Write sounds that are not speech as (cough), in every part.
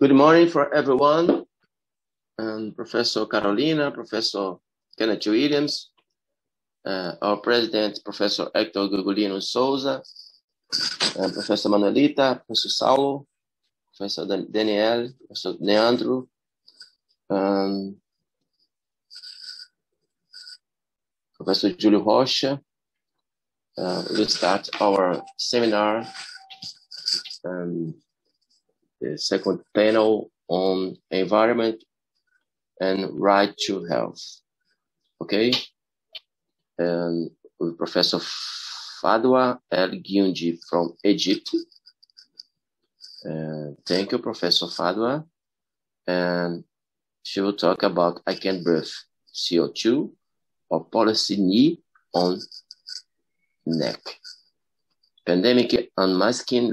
Good morning for everyone. And Professor Carolina, Professor Kenneth Williams, uh, our president, Professor Hector Gugulino Souza, uh, Professor Manuelita, Professor Saulo, Professor Daniel, Professor Leandro, um, Professor Julio Rocha. Uh, we'll start our seminar, um, the second panel on environment and right to health. Okay? And with Professor Fadwa El Guindi from Egypt. Uh, thank you, Professor Fadwa. And she will talk about I Can Breathe CO2 or policy knee on neck. Pandemic unmasking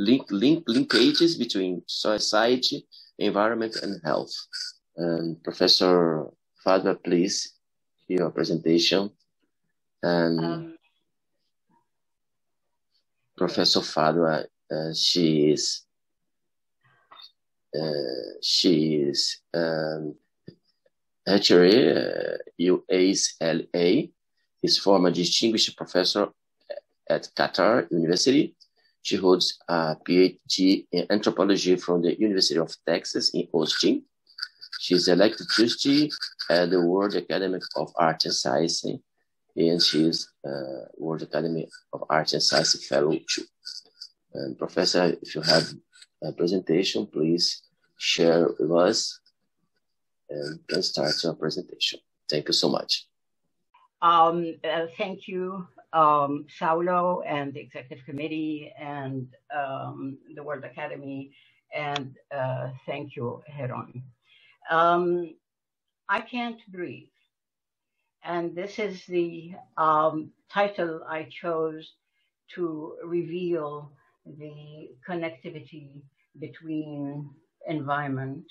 link, link, linkages between society, environment, and health. And Professor Fadwa, please, your presentation. And um, Professor Fadwa, uh, she is uh, she is um, actually uh, UCLA, is former distinguished professor at Qatar University. She holds a PhD in anthropology from the University of Texas in Austin. She is elected trustee at the World Academy of Art and Science, and she is uh, World Academy of Art and Science Fellow too. And Professor, if you have a presentation, please share with us and can start your presentation. Thank you so much. Um, uh, thank you, um, Saulo and the Executive Committee and um, the World Academy, and uh, thank you, Heron. Um, I Can't Breathe. And this is the um, title I chose to reveal the connectivity between environment,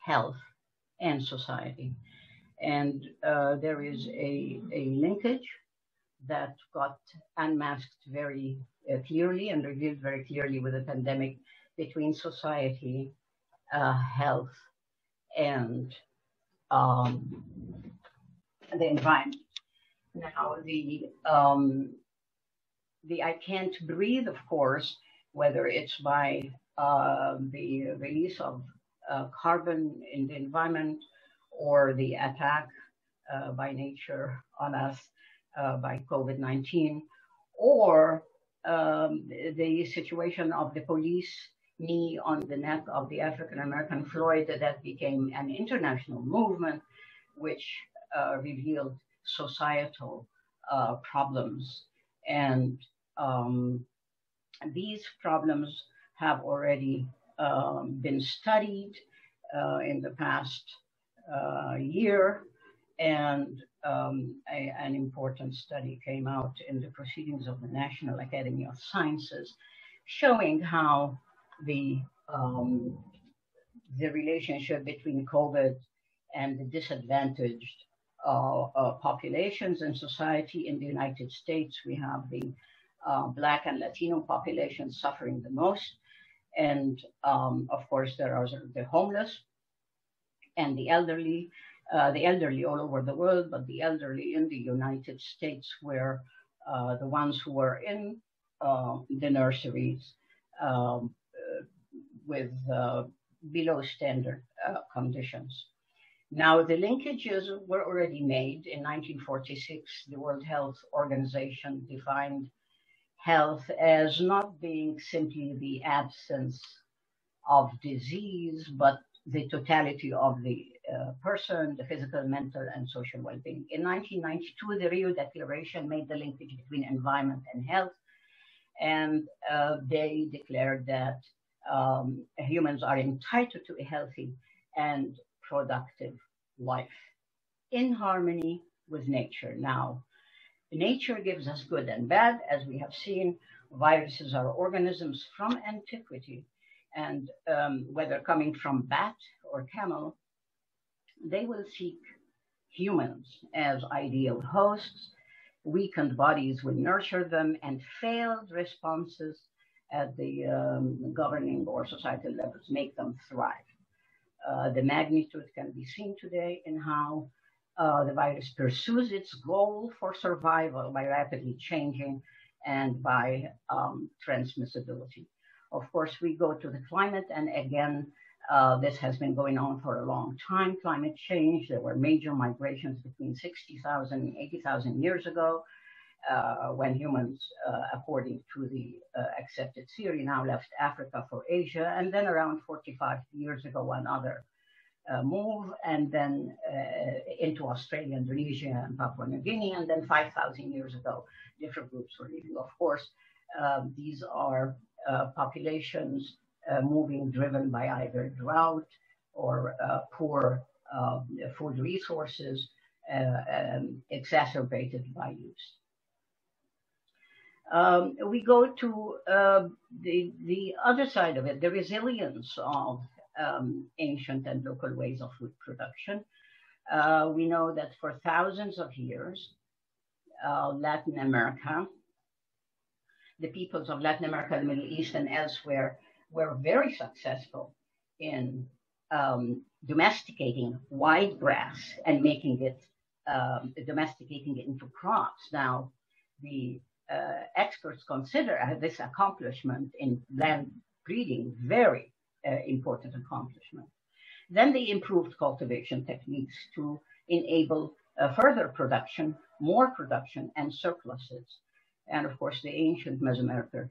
health, and society. And uh, there is a, a linkage that got unmasked very uh, clearly and revealed very clearly with the pandemic between society, uh, health, and um, the environment. Now, the um, the I can't breathe, of course, whether it's by uh, the release of uh, carbon in the environment or the attack uh, by nature on us uh, by COVID 19, or um, the situation of the police knee on the neck of the African American Floyd that became an international movement, which uh, revealed societal uh, problems. And um, these problems have already um, been studied uh, in the past uh, year, and um, a, an important study came out in the proceedings of the National Academy of Sciences, showing how the um, the relationship between COVID and the disadvantaged uh, uh, populations in society in the United States. We have the uh, Black and Latino populations suffering the most. And um, of course, there are the homeless and the elderly, uh, the elderly all over the world, but the elderly in the United States were uh, the ones who were in uh, the nurseries um, uh, with uh, below standard conditions. Now, the linkages were already made in 1946. The World Health Organization defined health as not being simply the absence of disease, but the totality of the uh, person, the physical, mental, and social well being. In 1992, the Rio Declaration made the linkage between environment and health, and uh, they declared that um, humans are entitled to a healthy and productive life in harmony with nature. Now, Nature gives us good and bad. As we have seen, viruses are organisms from antiquity, and um, whether coming from bat or camel, they will seek humans as ideal hosts. Weakened bodies will nurture them, and failed responses at the um, governing or societal levels make them thrive. Uh, the magnitude can be seen today in how uh, the virus pursues its goal for survival by rapidly changing and by um, transmissibility. Of course, we go to the climate, and again, uh, this has been going on for a long time. Climate change, there were major migrations between 60,000 and 80,000 years ago uh, when humans, uh, according to the uh, accepted theory, now left Africa for Asia, and then around 45 years ago, another uh, move, and then uh, into Australia, Indonesia, and Papua New Guinea, and then 5,000 years ago, different groups were leaving. Of course, um, these are populations moving driven by either drought or poor um, food resources, um, exacerbated by use. Um, we go to uh, the the other side of it, the resilience of um, ancient and local ways of food production. Uh, we know that for thousands of years, uh, Latin America, the peoples of Latin America, the Middle East, and elsewhere were very successful in um, domesticating wild grass and making it, um, domesticating it into crops. Now, the uh, experts consider this accomplishment in land breeding very uh, important accomplishment. Then they improved cultivation techniques to enable uh, further production, more production, and surpluses. And of course, the ancient Mesoamerican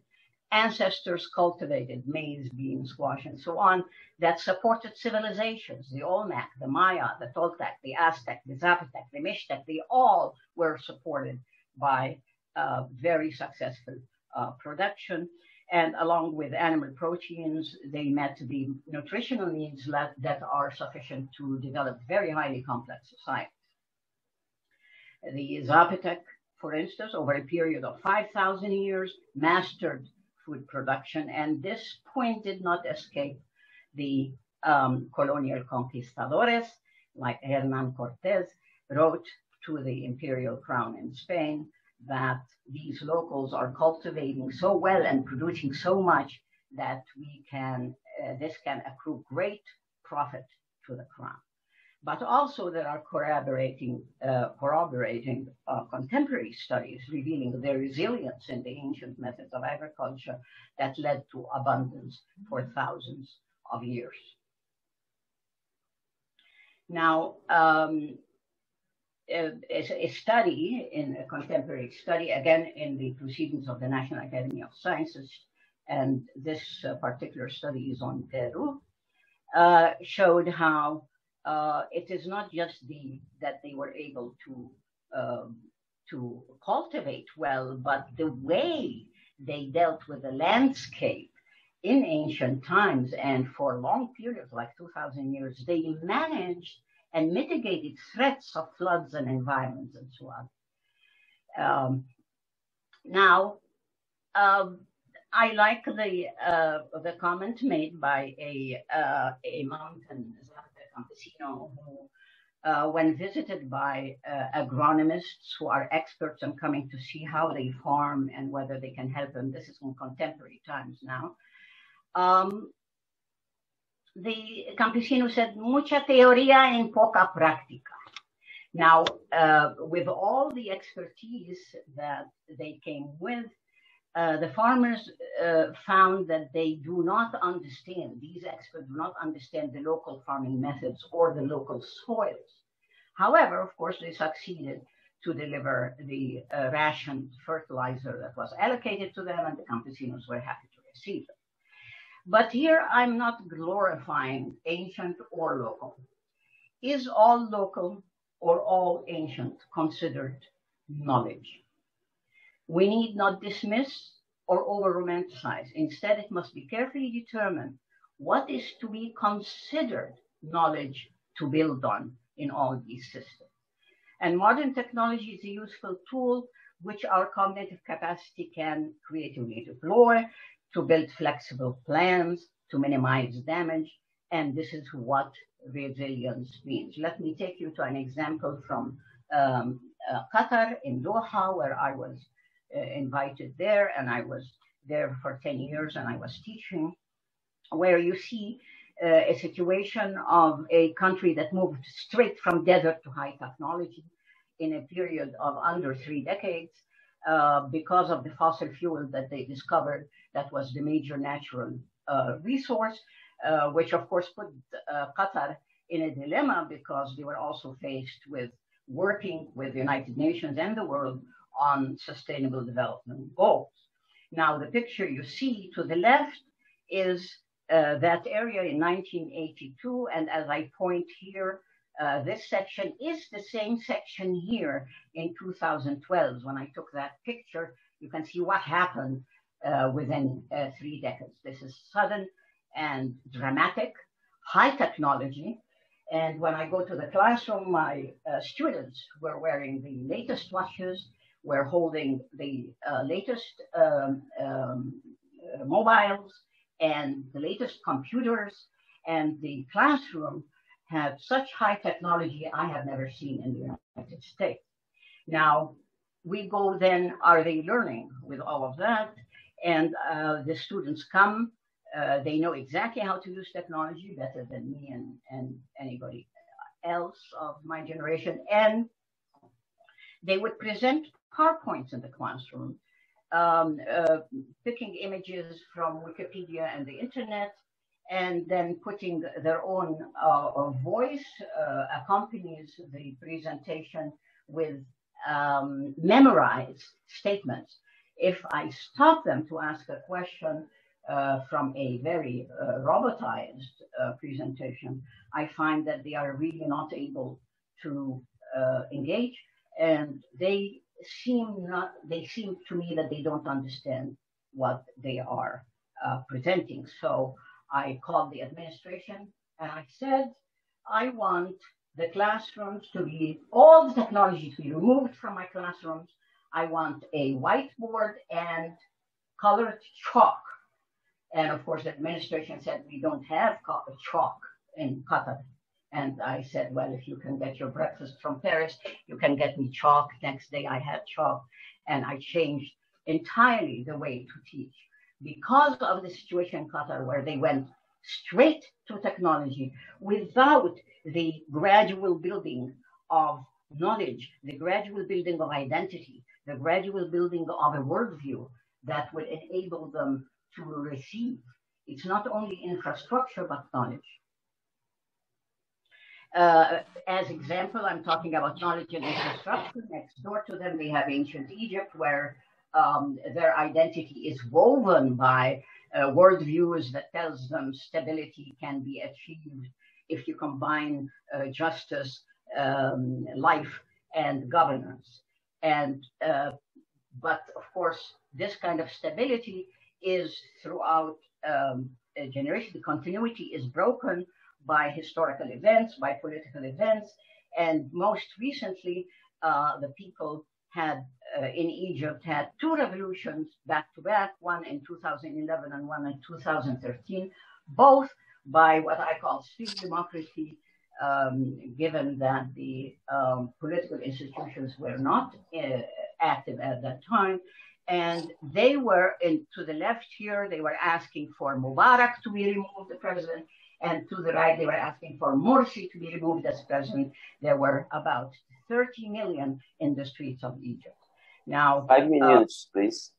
ancestors cultivated maize, beans, squash, and so on that supported civilizations. The Olmec, the Maya, the Toltec, the Aztec, the Zapotec, the Mixtec, they all were supported by uh, very successful uh, production. And along with animal proteins, they met the nutritional needs that, that are sufficient to develop very highly complex societies. The Zapotec, for instance, over a period of 5,000 years, mastered food production, and this point did not escape the um, colonial conquistadores, like Hernan Cortes wrote to the imperial crown in Spain that these locals are cultivating so well and producing so much that we can, uh, this can accrue great profit to the crown. But also there are corroborating, uh, corroborating uh, contemporary studies revealing the resilience in the ancient methods of agriculture that led to abundance for thousands of years. Now, um, a, a, study in a contemporary study, again in the proceedings of the National Academy of Sciences, and this uh, particular study is on Peru, uh, showed how uh, it is not just the that they were able to um, to cultivate well, but the way they dealt with the landscape in ancient times and for long periods, like 2,000 years, they managed and mitigated threats of floods and environments and so on. Um, now, um, I like the uh, the comment made by a uh, a mountain campesino uh, when visited by uh, agronomists who are experts on coming to see how they farm and whether they can help them. This is in contemporary times now. Um, the campesino said, mucha teoría en poca práctica. Now, uh, with all the expertise that they came with, uh, the farmers uh, found that they do not understand, these experts do not understand the local farming methods or the local soils. However, of course, they succeeded to deliver the uh, rationed fertilizer that was allocated to them, and the campesinos were happy to receive it. But here I'm not glorifying ancient or local. Is all local or all ancient considered knowledge? We need not dismiss or over romanticize. Instead, it must be carefully determined what is to be considered knowledge to build on in all these systems. And modern technology is a useful tool which our cognitive capacity can creatively deploy to build flexible plans to minimize damage. And this is what resilience means. Let me take you to an example from um, uh, Qatar in Doha, where I was invited there and I was there for 10 years and I was teaching, where you see uh, a situation of a country that moved straight from desert to high technology in a period of under three decades uh, because of the fossil fuel that they discovered that was the major natural uh, resource, uh, which of course put uh, Qatar in a dilemma because they were also faced with working with the United Nations and the world on sustainable development goals. Now, the picture you see to the left is uh, that area in 1982, and as I point here, uh, this section is the same section here in 2012. When I took that picture, you can see what happened uh, within uh, three decades. This is sudden and dramatic, high technology. And when I go to the classroom, my uh, students were wearing the latest watches, were holding the uh, latest um, um, mobiles and the latest computers, and the classroom had such high technology I have never seen in the United States. Now, we go then, are they learning with all of that? And uh, the students come, uh, they know exactly how to use technology better than me and, and anybody else of my generation. And they would present PowerPoints in the classroom, um, uh, picking images from Wikipedia and the internet, and then putting their own uh, voice uh, accompanies the presentation with um, memorized statements. If I stop them to ask a question uh, from a very uh, robotized uh, presentation, I find that they are really not able to engage, and they seem not. They seem to me that they don't understand what they are uh, presenting. So I called the administration and I said, I want the classrooms to be, all the technology to be removed from my classrooms. I want a whiteboard and colored chalk. And of course, the administration said, we don't have chalk in Qatar. And I said, well, if you can get your breakfast from Paris, you can get me chalk. Next day I had chalk and I changed entirely the way to teach because of the situation in Qatar where they went straight to technology without the gradual building of knowledge, the gradual building of identity, the gradual building of a worldview that would enable them to receive. It's not only infrastructure, but knowledge. Uh, as example, I'm talking about knowledge and infrastructure. Next door to them, we have ancient Egypt, where um, their identity is woven by uh, worldviews that tells them stability can be achieved if you combine uh, justice, um, life, and governance. And uh, but of course, this kind of stability is throughout um, a generation. The continuity is broken by historical events, by political events, and most recently, uh, the people had uh, in Egypt had two revolutions back to back, one in 2011 and one in 2013, both by what I call street democracy, um, given that the um, political institutions were not uh, active at that time. And they were in, to the left here, they were asking for Mubarak to be removed, the president, and to the right, they were asking for Morsi to be removed as president. There were about 30 million in the streets of Egypt. Now, five minutes, uh, please.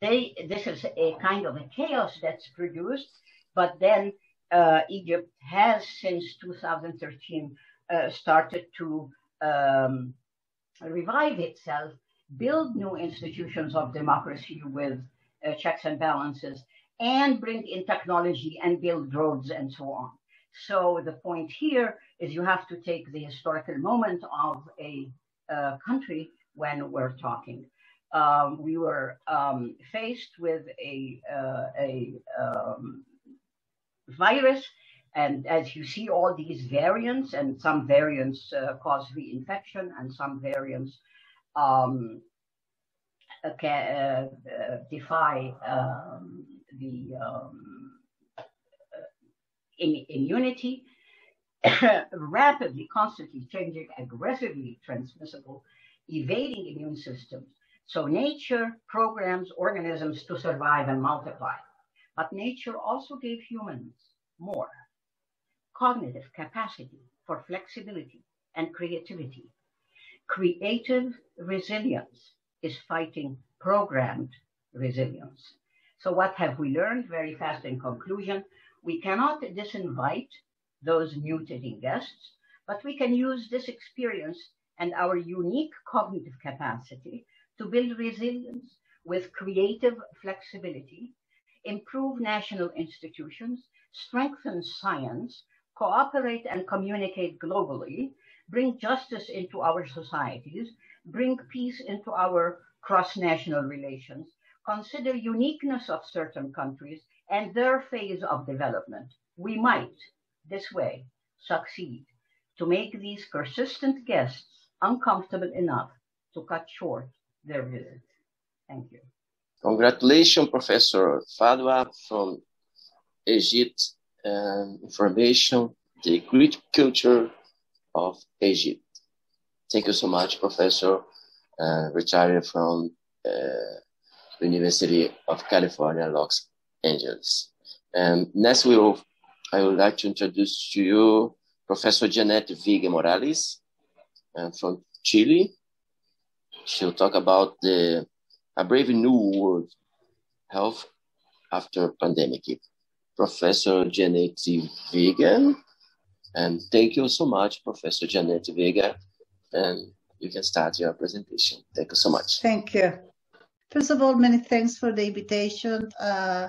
They, this is a kind of a chaos that's produced, but then uh, Egypt has since 2013 uh, started to um, revive itself, build new institutions of democracy with uh, checks and balances, and bring in technology and build roads and so on. So the point here is you have to take the historical moment of a uh, country when we're talking. Um, we were um, faced with a, uh, a um, virus, and as you see, all these variants, and some variants uh, cause reinfection, and some variants um, uh, uh, defy um, the um, in, immunity, (coughs) rapidly, constantly changing, aggressively transmissible, evading immune systems. So nature programs organisms to survive and multiply. But nature also gave humans more cognitive capacity for flexibility and creativity. Creative resilience is fighting programmed resilience. So what have we learned very fast in conclusion? We cannot disinvite those mutating guests, but we can use this experience and our unique cognitive capacity to build resilience with creative flexibility, improve national institutions, strengthen science, cooperate and communicate globally, bring justice into our societies, bring peace into our cross-national relations, consider uniqueness of certain countries and their phase of development. We might, this way, succeed to make these persistent guests uncomfortable enough to cut short their visit. Thank you. Congratulations, Professor Fadwa from Egypt and information, the great culture of Egypt. Thank you so much, Professor, uh, retired from uh, University of California, Los Angeles. And next, we will, I would like to introduce to you Professor Janet Vega Morales uh, from Chile. She'll talk about the A Brave New World Health After Pandemic. Professor Janet Vega. And thank you so much, Professor Janet Vega. And you can start your presentation. Thank you so much. Thank you. First of all, many thanks for the invitation. Uh,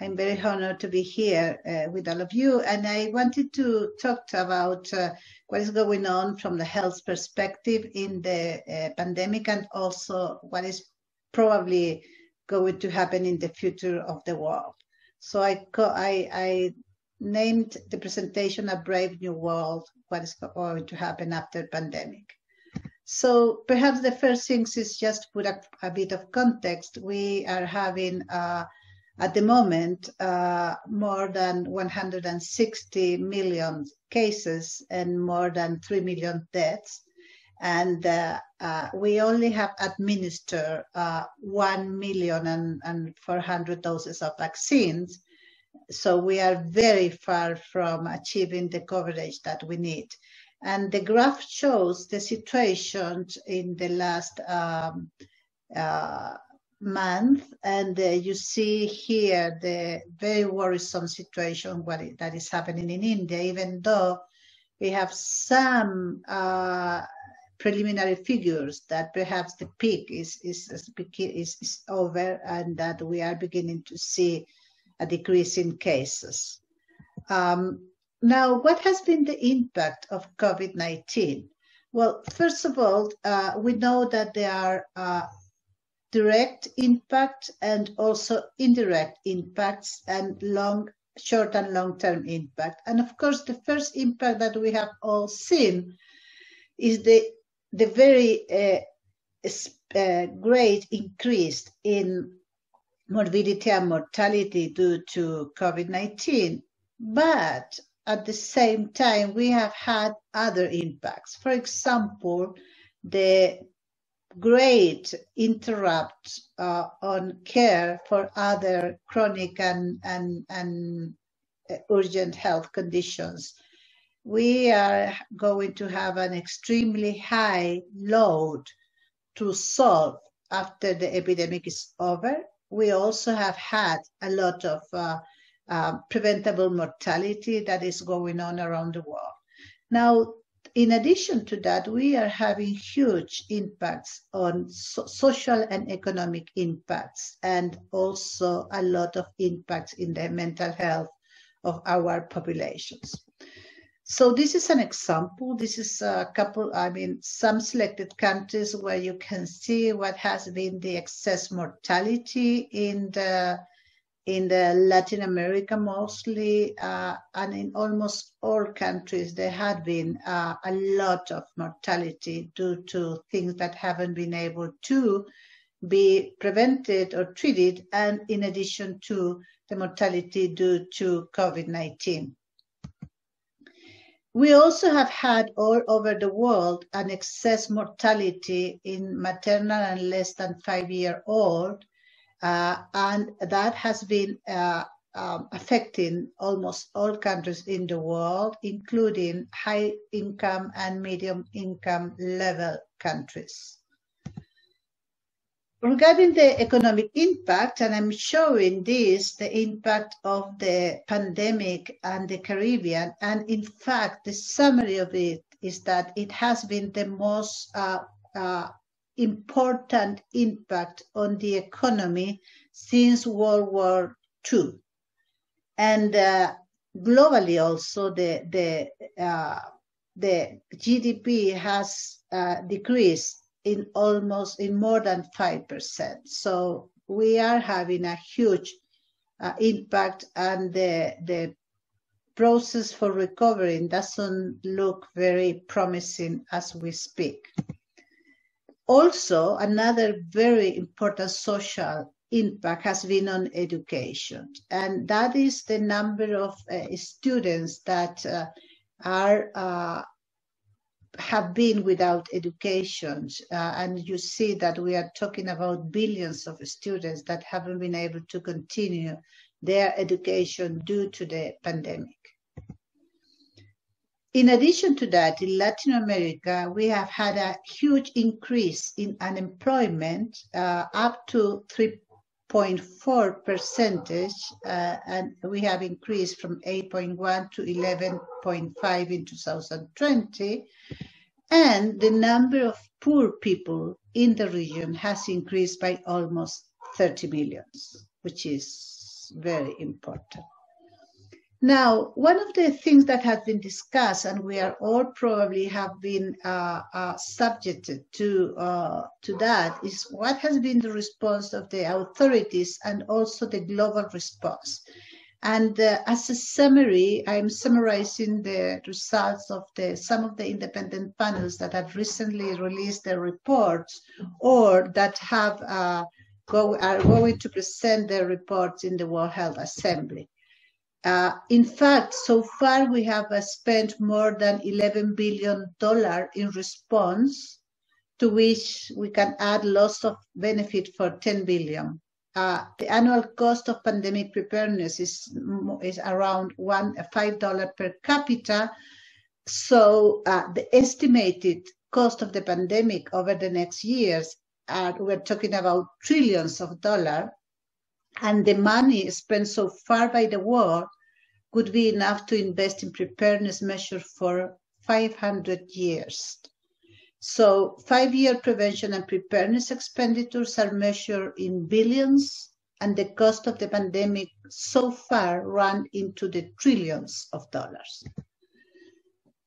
I'm very honored to be here uh, with all of you. And I wanted to talk about uh, what is going on from the health perspective in the uh, pandemic and also what is probably going to happen in the future of the world. So I, I, I named the presentation A Brave New World, what is going to happen after pandemic. So perhaps the first things is just put a, a bit of context. We are having, uh, at the moment, uh, more than 160 million cases and more than 3 million deaths. And uh, uh we only have administered uh, 1 million and, and 400 doses of vaccines. So we are very far from achieving the coverage that we need. And the graph shows the situation in the last um, uh, month. And uh, you see here the very worrisome situation what it, that is happening in India, even though we have some uh, preliminary figures that perhaps the peak is, is, is, is over and that we are beginning to see a decrease in cases. Um, now, what has been the impact of COVID-19? Well, first of all, uh, we know that there are uh, direct impact and also indirect impacts and long, short and long-term impact. And of course, the first impact that we have all seen is the the very uh, uh great increase in morbidity and mortality due to COVID-19. But at the same time, we have had other impacts. For example, the great interrupt uh, on care for other chronic and, and, and uh, urgent health conditions. We are going to have an extremely high load to solve after the epidemic is over. We also have had a lot of uh, uh, preventable mortality that is going on around the world. Now, in addition to that, we are having huge impacts on so social and economic impacts, and also a lot of impacts in the mental health of our populations. So this is an example. This is a couple, I mean, some selected countries where you can see what has been the excess mortality in the in the Latin America mostly, uh, and in almost all countries, there had been uh, a lot of mortality due to things that haven't been able to be prevented or treated, and in addition to the mortality due to COVID-19. we also have had all over the world an excess mortality in maternal and less than five year old, and that has been uh, um, affecting almost all countries in the world, including high income and medium income level countries. Regarding the economic impact, and I'm showing this, the impact of the pandemic and the Caribbean, and in fact, the summary of it is that it has been the most uh, uh, important impact on the economy since World War II and uh, globally also the the uh, the GDP has uh, decreased in almost in more than five percent. So we are having a huge uh, impact, and the the process for recovering doesn't look very promising as we speak. Also, another very important social impact has been on education, and that is the number of uh, students that uh, are uh, have been without education, uh, and you see that we are talking about billions of students that haven't been able to continue their education due to the pandemic. In addition to that, in Latin America, we have had a huge increase in unemployment, uh, up to 3.4 percentage, uh, and we have increased from 8.1 to 11.5 in 2020. And the number of poor people in the region has increased by almost 30 millions, which is very important. Now, one of the things that has been discussed, and we are all probably have been uh, uh, subjected to uh, to that, is what has been the response of the authorities and also the global response. And uh, as a summary, I'm summarizing the results of the some of the independent panels that have recently released their reports or that have uh, go are going to present their reports in the World Health Assembly. Uh, in fact, so far we have uh, spent more than $11 billion in response, to which we can add loss of benefit for 10 billion. Uh, the annual cost of pandemic preparedness is, is around one $5 per capita. So uh, the estimated cost of the pandemic over the next years, are we're talking about trillions of dollars, and the money spent so far by the world would be enough to invest in preparedness measures for 500 years. So five-year prevention and preparedness expenditures are measured in billions, and the cost of the pandemic so far ran into the trillions of dollars.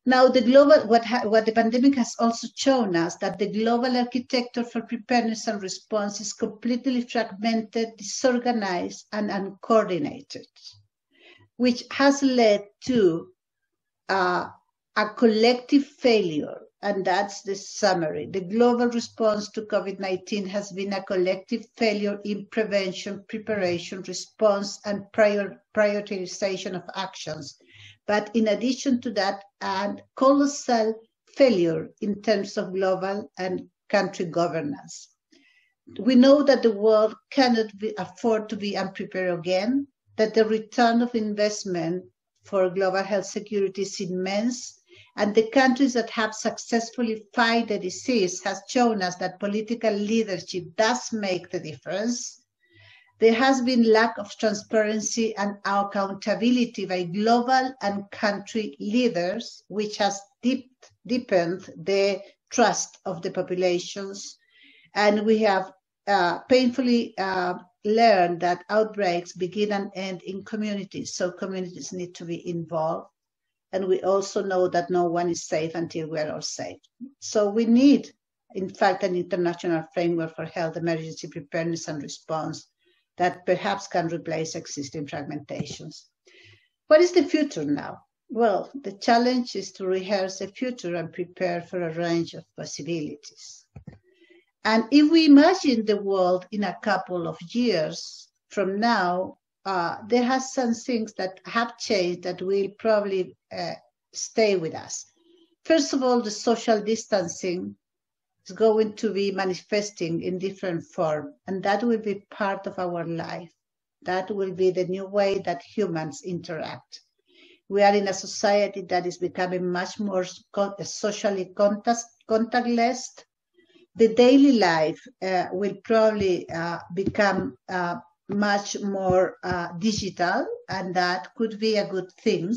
Now, the global what, what the pandemic has also shown us that the global architecture for preparedness and response is completely fragmented, disorganized, and uncoordinated which has led to uh, a collective failure. And that's the summary. The global response to COVID 19 has been a collective failure in prevention, preparation, response, and prior, prioritization of actions. But in addition to that, and colossal failure in terms of global and country governance. We know that the world cannot be, afford to be unprepared again that the return of investment for global health security is immense, and the countries that have successfully fight the disease has shown us that political leadership does make the difference. There has been lack of transparency and accountability by global and country leaders, which has deep, deepened the trust of the populations. And we have uh, painfully uh, learned that outbreaks begin and end in communities, so communities need to be involved. And we also know that no one is safe until we're all safe. So we need, in fact, an international framework for health emergency preparedness and response that perhaps can replace existing fragmentations. What is the future now? Well, the challenge is to rehearse the future and prepare for a range of possibilities. And if we imagine the world in a couple of years from now, uh, there has some things that have changed that will probably uh, stay with us. First of all, the social distancing is going to be manifesting in different form, and that will be part of our life. That will be the new way that humans interact. We are in a society that is becoming much more socially contact, contactless. The daily life uh, will probably uh, become uh, much more uh, digital, and that could be a good thing.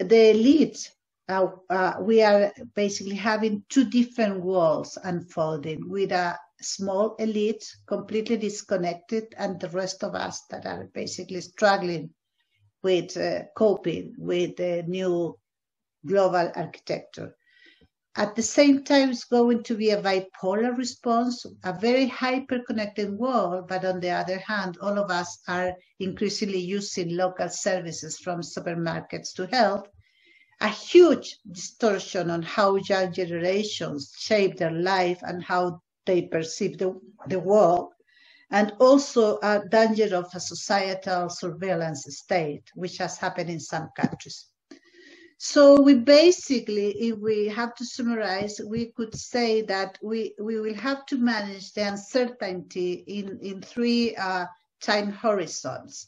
The elite, we are basically having two different worlds unfolding with a small elite completely disconnected, and the rest of us that are basically struggling with uh, coping with the new global architecture. At the same time, it's going to be a bipolar response, a very hyper-connected world, but on the other hand, all of us are increasingly using local services from supermarkets to health. A huge distortion on how young generations shape their life and how they perceive the, the world, and also a danger of a societal surveillance state, which has happened in some countries. So we basically, if we have to summarize, we could say that we, we will have to manage the uncertainty in, in three uh, time horizons.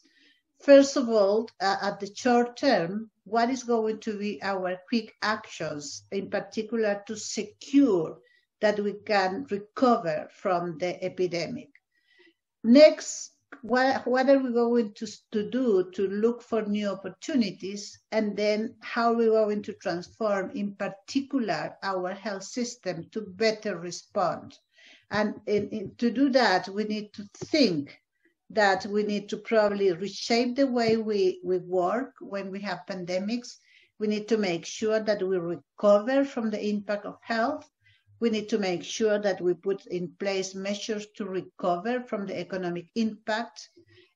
First of all, uh, at the short term, what is going to be our quick actions, in particular to secure that we can recover from the epidemic? Next, what, what are we going to, to do to look for new opportunities? And then how are we going to transform in particular our health system to better respond? And in, in, to do that we need to think that we need to probably reshape the way we, we work when we have pandemics. We need to make sure that we recover from the impact of health we need to make sure that we put in place measures to recover from the economic impact.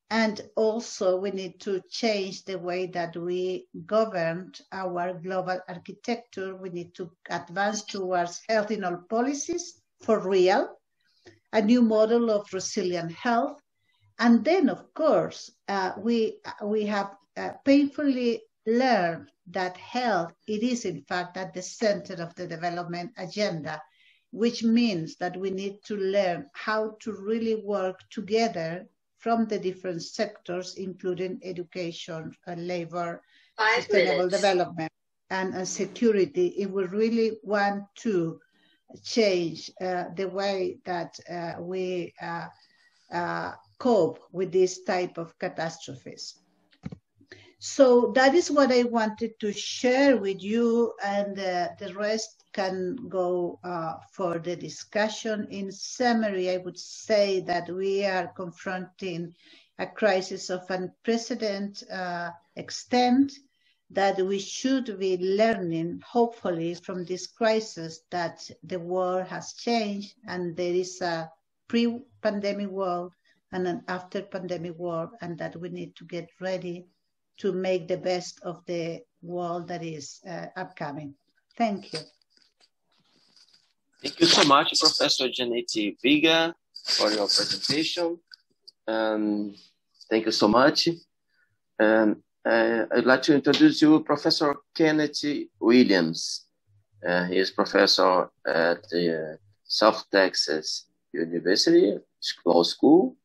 And also we need to change the way that we govern our global architecture. We need to advance towards health in all policies for real, a new model of resilient health. And then, of course, uh, we, we have uh, painfully learned that health, it is in fact at the center of the development agenda which means that we need to learn how to really work together from the different sectors, including education, uh, labor, Five sustainable minutes. development, and, and, security, if we really want to change uh, the way that uh, we uh, uh, cope with this type of catastrophes. So that is what I wanted to share with you, and uh, the rest can go uh, for the discussion. In summary, I would say that we are confronting a crisis of unprecedented uh, extent, that we should be learning, hopefully, from this crisis that the world has changed and there is a pre-pandemic world and an after-pandemic world, and that we need to get ready to make the best of the world that is uh, upcoming. Thank you. Thank you so much, Professor Janete Vega, for your presentation. Um, thank you so much. And uh, I'd like to introduce you Professor Kenneth Williams. Uh, he is professor at the uh, South Texas University Law School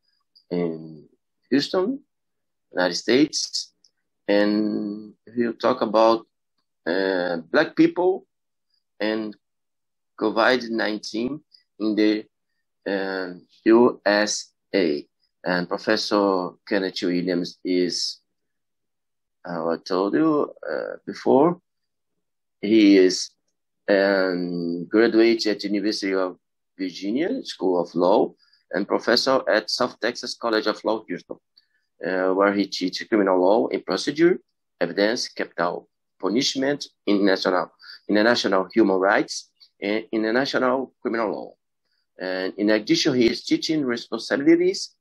in Houston, United States. And he'll talk about uh, Black people and COVID-19 in the uh, USA. And Professor Kenneth Williams is, uh, I told you uh, before, he is um, graduate at University of Virginia School of Law and professor at South Texas College of Law, Houston, where he teaches criminal law in procedure, evidence, capital punishment, international, international human rights, in international criminal law. And in addition, he is teaching responsibilities.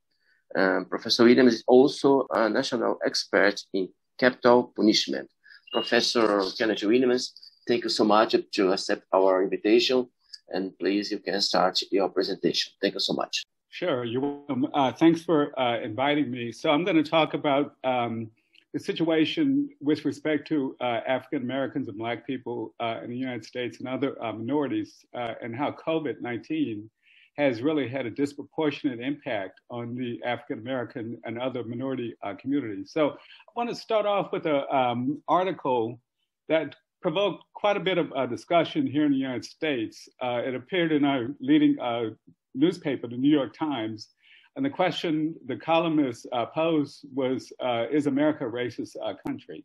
Um, Professor Williams is also a national expert in capital punishment. Professor Kenneth Williams, thank you so much to accept our invitation. And please, you can start your presentation. Thank you so much. Sure, you're welcome. Uh, thanks for uh, inviting me. So I'm going to talk about um, the situation with respect to uh, African Americans and Black people uh, in the United States and other uh, minorities, uh, and how COVID 19 has really had a disproportionate impact on the African American and other minority uh, communities. So I want to start off with an um, article that provoked quite a bit of uh, discussion here in the United States. it appeared in our leading newspaper, the New York Times, and the question the columnist uh, posed was, uh, is America a racist uh, country?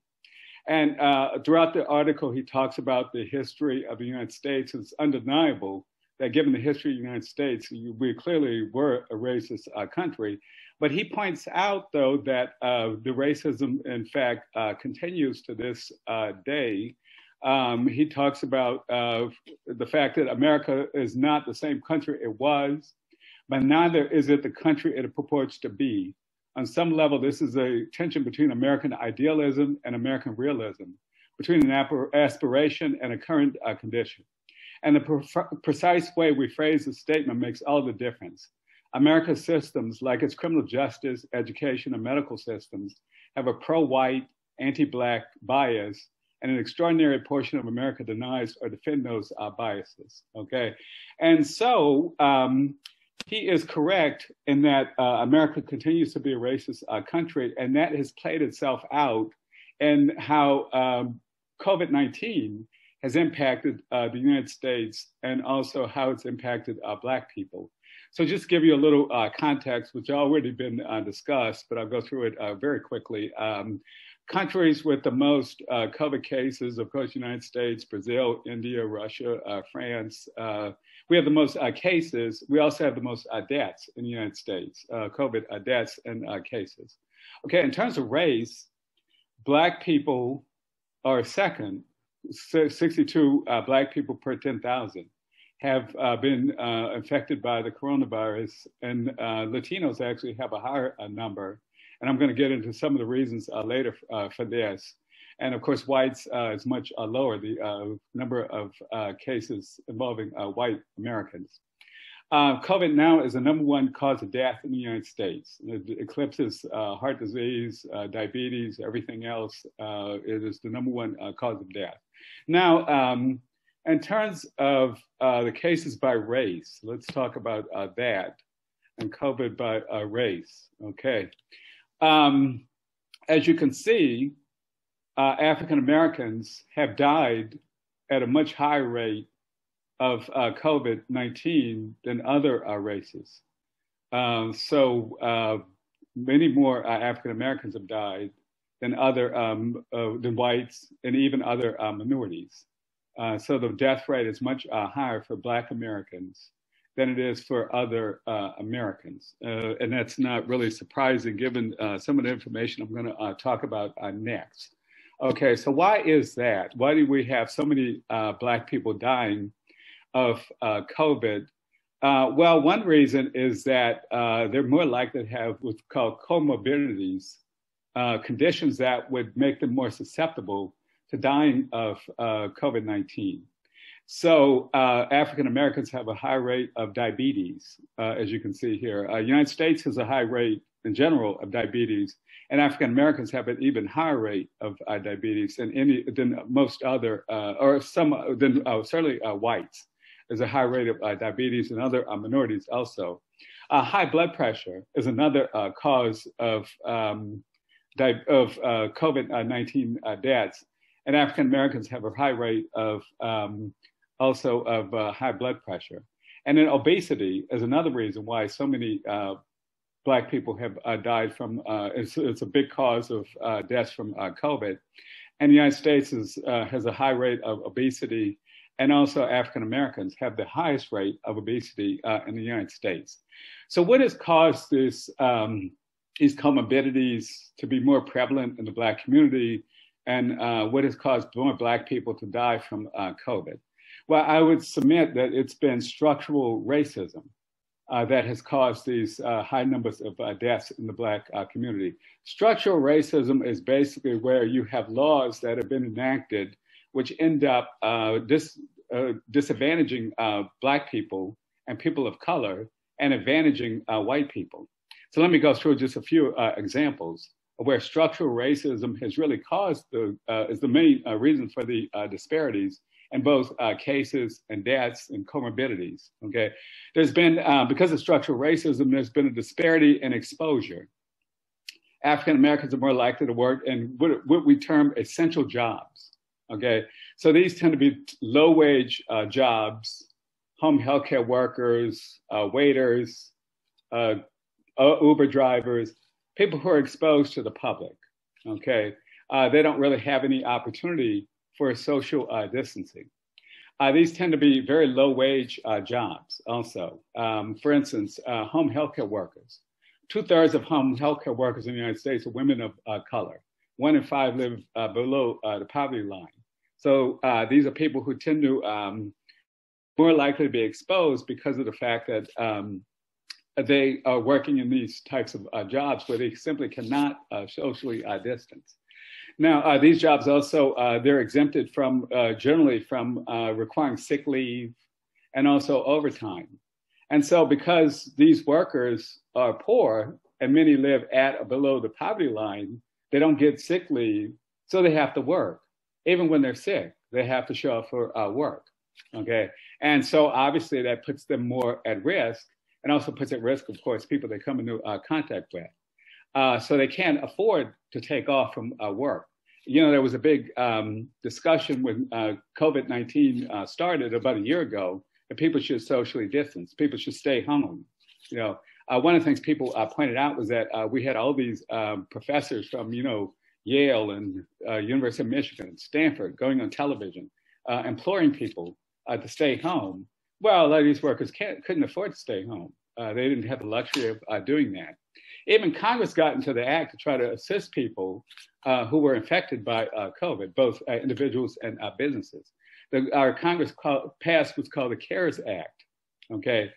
And uh, throughout the article, he talks about the history of the United States. It's undeniable that given the history of the United States, we clearly were a racist uh, country. But he points out, though, that uh, the racism, in fact, continues to this day. Um, he talks about the fact that America is not the same country it was but neither is it the country it purports to be. On some level, this is a tension between American idealism and American realism, between an aspiration and a current uh, condition. And the pre- precise way we phrase the statement makes all the difference. America's systems, like its criminal justice, education, and medical systems, have a pro white, anti black bias, and an extraordinary portion of America denies or defends those uh, biases. Okay. And so, um, he is correct in that uh, America continues to be a racist uh, country, and that has played itself out in how um, COVID 19 has impacted uh, the United States and also how it's impacted uh, Black people. So, just give you a little uh, context, which already been uh, discussed, but I'll go through it very quickly. Um, countries with the most COVID cases, of course, United States, Brazil, India, Russia, France, we have the most uh, cases. We also have the most uh, deaths in the United States, uh, COVID uh, deaths and uh, cases. Okay, in terms of race, Black people are second. 62 uh, Black people per 10,000 have been infected by the coronavirus, and Latinos actually have a higher number. And I'm going to get into some of the reasons later for this. And of course, whites uh, is much uh, lower, the uh, number of uh, cases involving uh, white Americans. Uh, COVID now is the number one cause of death in the United States. It eclipses heart disease, diabetes, everything else. it is the number one cause of death. Now, um, in terms of the cases by race, let's talk about that and COVID by race. Okay. Um, as you can see, uh, African Americans have died at a much higher rate of uh, COVID 19 than other uh, races. Um, so uh, many more uh, African Americans have died than other um, uh, than whites and even other minorities. so the death rate is much higher for Black Americans than it is for other Americans, and that's not really surprising given some of the information I'm going to talk about next. Okay, so why is that? Why do we have so many uh, Black people dying of uh, COVID? Uh, well, one reason is that uh, they're more likely to have what's called comorbidities, uh, conditions that would make them more susceptible to dying of uh, COVID 19. So African Americans have a high rate of diabetes, as you can see here. United States has a high rate in general of diabetes, and African Americans have an even higher rate of uh, diabetes than any than most other uh, or some than uh, certainly uh, whites. There's a high rate of uh, diabetes and other uh, minorities also. high blood pressure is another cause of um, of COVID-19 deaths, and African Americans have a high rate of um, also of high blood pressure. And then obesity is another reason why so many Black people have uh, died from. Uh, it's, it's, a big cause of uh, deaths from uh, COVID. And the United States is, uh, has a high rate of obesity, and also African Americans have the highest rate of obesity uh, in the United States. So, what has caused this, um, these comorbidities to be more prevalent in the Black community, and what has caused more Black people to die from COVID? Well, I would submit that it's been structural racism uh, that has caused these uh, high numbers of uh, deaths in the Black uh, community. Structural racism is basically where you have laws that have been enacted which end up uh, dis- uh, disadvantaging Black people and people of color and advantaging white people. So let me go through just a few examples. where structural racism has really caused the is the main reason for the disparities in both uh, cases and deaths and comorbidities. Okay, there's been uh, because of structural racism, there's been a disparity in exposure. African Americans are more likely to work in what, what, we term essential jobs. Okay, so these tend to be low wage uh, jobs, home healthcare workers, waiters, Uber drivers people who are exposed to the public, okay, uh, they don't really have any opportunity for social uh, distancing. Uh, these tend to be very low wage uh, jobs also. Um, for instance, uh, home healthcare workers. Two thirds of home healthcare workers in the United States are women of uh, color. One in five live below the poverty line. So these are people who tend to um, more likely to be exposed because of the fact that um, they are working in these types of uh, jobs where they simply cannot uh, socially uh, distance. Now, uh, these jobs also, uh, they're exempted from uh, generally from requiring sick leave and also overtime. And so because these workers are poor and many live at or below the poverty line, they don't get sick leave, so they have to work. Even when they're sick, they have to show up for work. Okay. And so obviously that puts them more at risk and also puts at risk, of course, people they come into uh, contact with. Uh, so they can't afford to take off from uh, work. You know, there was a big um, discussion when uh, COVID 19 uh, started about a year ago that people should socially distance, people should stay home. You know, uh, one of the things people pointed out was that we had all these um, professors from, you know, Yale and University of Michigan, and Stanford going on television, imploring people to stay home well, a lot of these workers couldn't afford to stay home. Uh, they didn't have the luxury of uh, doing that. Even Congress got into the act to try to assist people uh, who were infected by uh, COVID, both uh, individuals and uh, businesses. The, our Congress call, passed what's called the CARES Act, okay,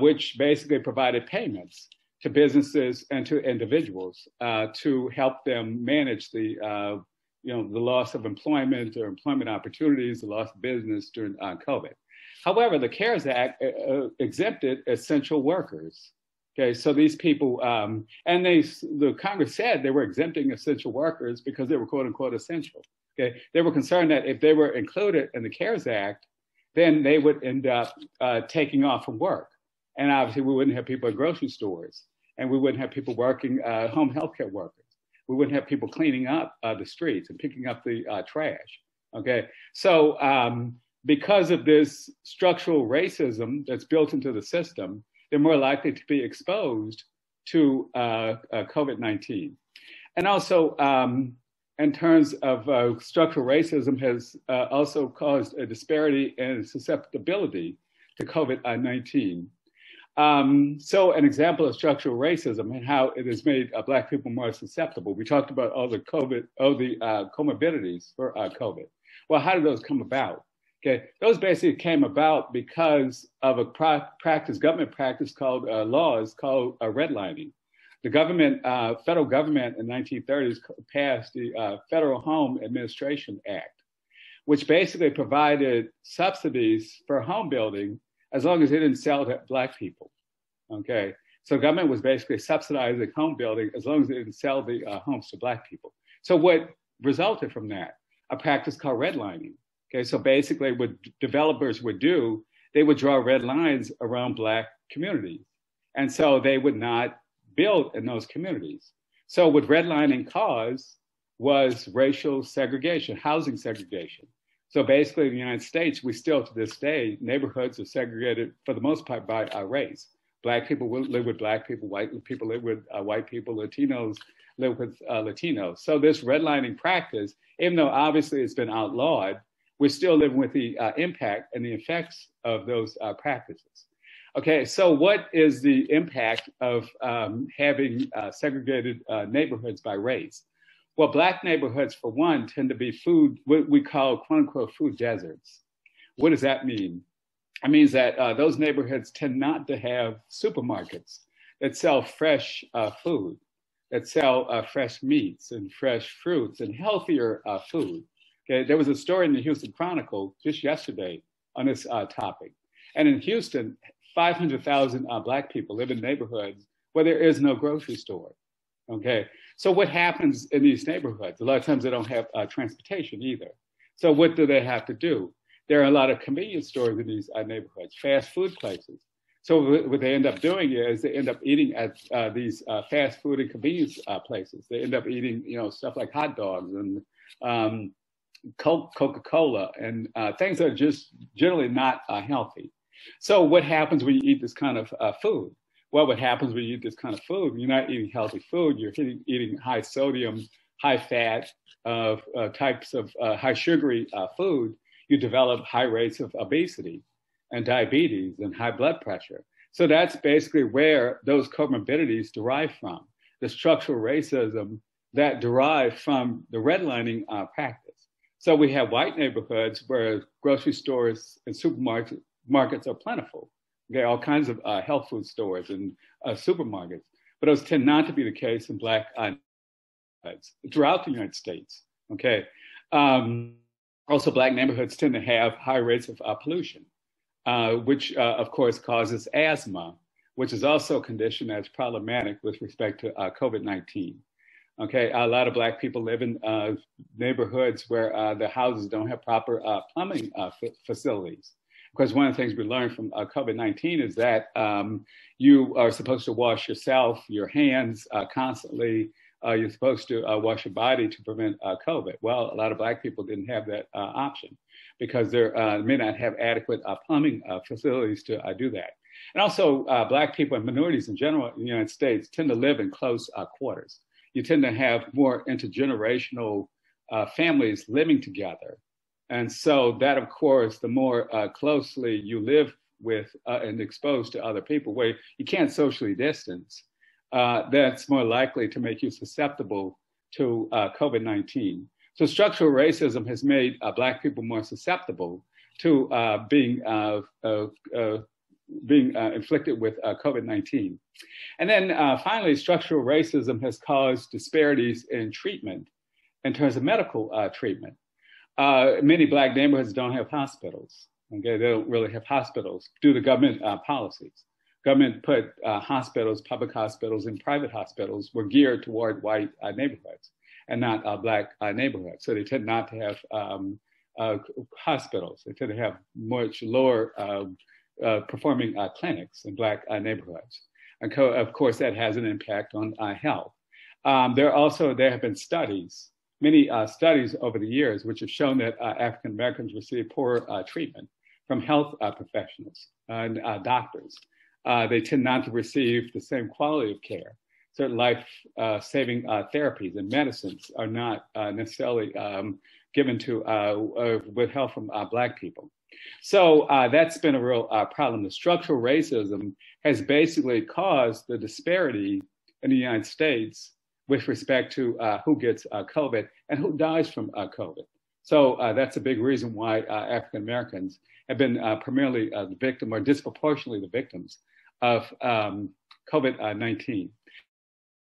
which basically provided payments to businesses and to individuals to help them manage the you know, the loss of employment or employment opportunities, the loss of business during COVID. However, the CARES Act uh, uh, exempted essential workers. Okay, so these people, um, and they, the Congress said they were exempting essential workers because they were quote unquote essential. Okay, they were concerned that if they were included in the CARES Act, then they would end up uh, taking off from work, and obviously we wouldn't have people at grocery stores, and we wouldn't have people working uh, home healthcare workers. We wouldn't have people cleaning up uh, the streets and picking up the uh, trash. Okay, so um, because of this structural racism that's built into the system, they're more likely to be exposed to uh, uh, COVID 19. And also, um, in terms of uh, structural racism, has uh, also caused a disparity in susceptibility to COVID 19. Um, so, an example of structural racism and how it has made uh, Black people more susceptible. We talked about all the COVID, all the uh, comorbidities for COVID. Well, how did those come about? Okay, those basically came about because of a practice, government practice called uh, laws called uh, redlining. The government, uh, federal government in 1930s passed the uh, Federal Home Administration Act, which basically provided subsidies for home building as long as it didn't sell to black people. Okay, so government was basically subsidizing home building as long as it didn't sell the uh, homes to black people. So what resulted from that? A practice called redlining Okay, so basically, what developers would do, they would draw red lines around Black communities. And so they would not build in those communities. So, what redlining caused was racial segregation, housing segregation. So, basically, in the United States, we still to this day, neighborhoods are segregated for the most part by race. Black people live with Black people, white people live with uh, white people, Latinos live with uh, Latinos. So, this redlining practice, even though obviously it's been outlawed, we're still living with the uh, impact and the effects of those uh, practices. Okay, so what is the impact of um, having uh, segregated uh, neighborhoods by race? Well, Black neighborhoods, for one, tend to be food, what we call quote unquote food deserts. What does that mean? It means that uh, those neighborhoods tend not to have supermarkets that sell fresh uh, food, that sell fresh meats and fresh fruits and healthier food. Okay, there was a story in the Houston Chronicle just yesterday on this uh, topic. And in Houston, 500,000 uh, Black people live in neighborhoods where there is no grocery store. Okay, So what happens in these neighborhoods? A lot of times they don't have uh, transportation either. So what do they have to do? There are a lot of convenience stores in these uh, neighborhoods, fast food places. So what they end up doing is they end up eating at uh, these uh, fast food and convenience uh, places. They end up eating, you know, stuff like hot dogs and um, Coca-Cola and uh, things that are just generally not uh, healthy. So what happens when you eat this kind of uh, food? Well, what happens when you eat this kind of food? You're not eating healthy food. You're eating, eating high sodium, high fat types of high sugary food. You develop high rates of obesity and diabetes and high blood pressure. So that's basically where those comorbidities derive from, the structural racism that derive from the redlining uh, practice. So we have white neighborhoods where grocery stores and supermarkets markets are plentiful. Okay, all kinds of uh, health food stores and uh, supermarkets, but those tend not to be the case in black neighborhoods throughout the United States. Okay, um, also black neighborhoods tend to have high rates of uh, pollution. Uh, which uh, of course causes asthma, which is also a condition that's problematic with respect to uh, COVID-19. Okay, a lot of Black people live in uh, neighborhoods where uh, the houses don't have proper plumbing facilities. Because one of the things we learned from COVID-19 is that um, you are supposed to wash yourself, your hands constantly, uh, you're supposed to uh, wash your body to prevent uh, COVID. Well, a lot of Black people didn't have that option because they uh, may not have adequate uh, plumbing uh, facilities to uh, do that. And also, uh, Black people and minorities in general in the United States tend to live in close uh, quarters. You tend to have more intergenerational families living together. And so, that, of course, the more closely you live with and exposed to other people, where you can't socially distance, that's more likely to make you susceptible to COVID 19. So structural racism has made uh, Black people more susceptible to uh, being uh, uh, uh being uh, inflicted with COVID-19. And then finally, structural racism has caused disparities in treatment in terms of medical treatment. many Black neighborhoods don't have hospitals. Okay, they don't really have hospitals due to government policies. Government put hospitals, public hospitals, and private hospitals were geared toward white neighborhoods and not uh, black uh, neighborhoods. So they tend not to have um, uh, hospitals. They tend to have much lower uh, performing uh, clinics in black uh, neighborhoods. And co- of course, that has an impact on health. Um, there also there have been studies, many studies over the years, which have shown that African Americans receive poor treatment from health professionals and doctors. they tend not to receive the same quality of care certain life uh, saving uh, therapies and medicines are not uh, necessarily um, given to uh, uh, with help from uh, Black people. So uh, that's been a real uh, problem. The structural racism has basically caused the disparity in the United States with respect to uh, who gets COVID and who dies from COVID. So that's a big reason why African Americans have been primarily the victim or disproportionately the victims of um, COVID 19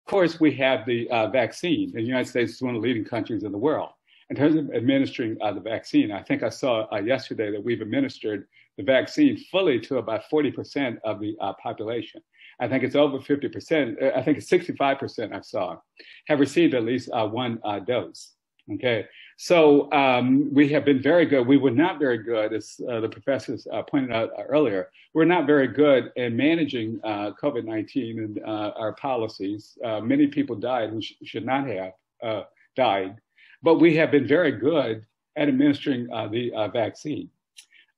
Of course, we have the uh, vaccine. The United States is one of the leading countries in the world. In terms of administering uh, the vaccine, I think I saw uh, yesterday that we've administered the vaccine fully to about 40% of the uh, population. I think it's over 50%, uh, I think it's 65% I saw, have received at least uh, one dose. Okay, so um, we have been very good. We were not very good, as uh, the professors uh, pointed out uh, earlier. We're not very good in managing uh, COVID 19 and uh, our policies. Uh, many people died who sh- should not have died, but we have been very good at administering the vaccine.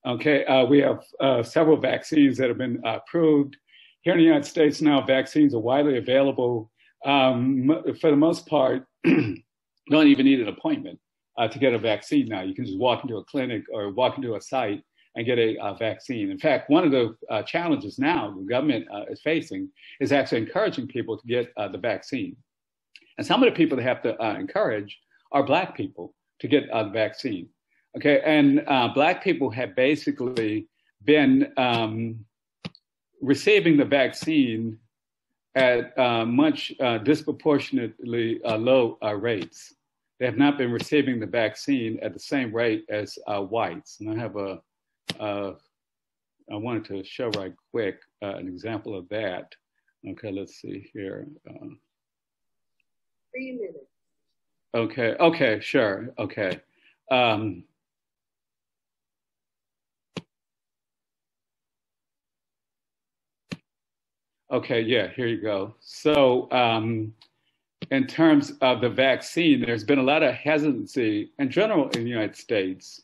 Okay, we have several vaccines that have been approved. Here in the United States now, vaccines are widely available. Um, for the most part, (clears throat) don't even need an appointment uh, to get a vaccine now. You can just walk into a clinic or walk into a site and get a uh, vaccine. In fact, one of the uh, challenges now the government uh, is facing is actually encouraging people to get uh, the vaccine. And some of the people they have to uh, encourage are Black people to get the vaccine. Okay, and Black people have basically been um, receiving the vaccine at much disproportionately low rates they have not been receiving the vaccine at the same rate as uh, whites. And I have a, uh, I wanted to show right quick uh, an example of that. Okay, let's see here. Uh, three minutes. Okay. Okay. Sure. Okay. Um, okay. Yeah. Here you go. So, um, in terms of the vaccine, there's been a lot of hesitancy in general in the United States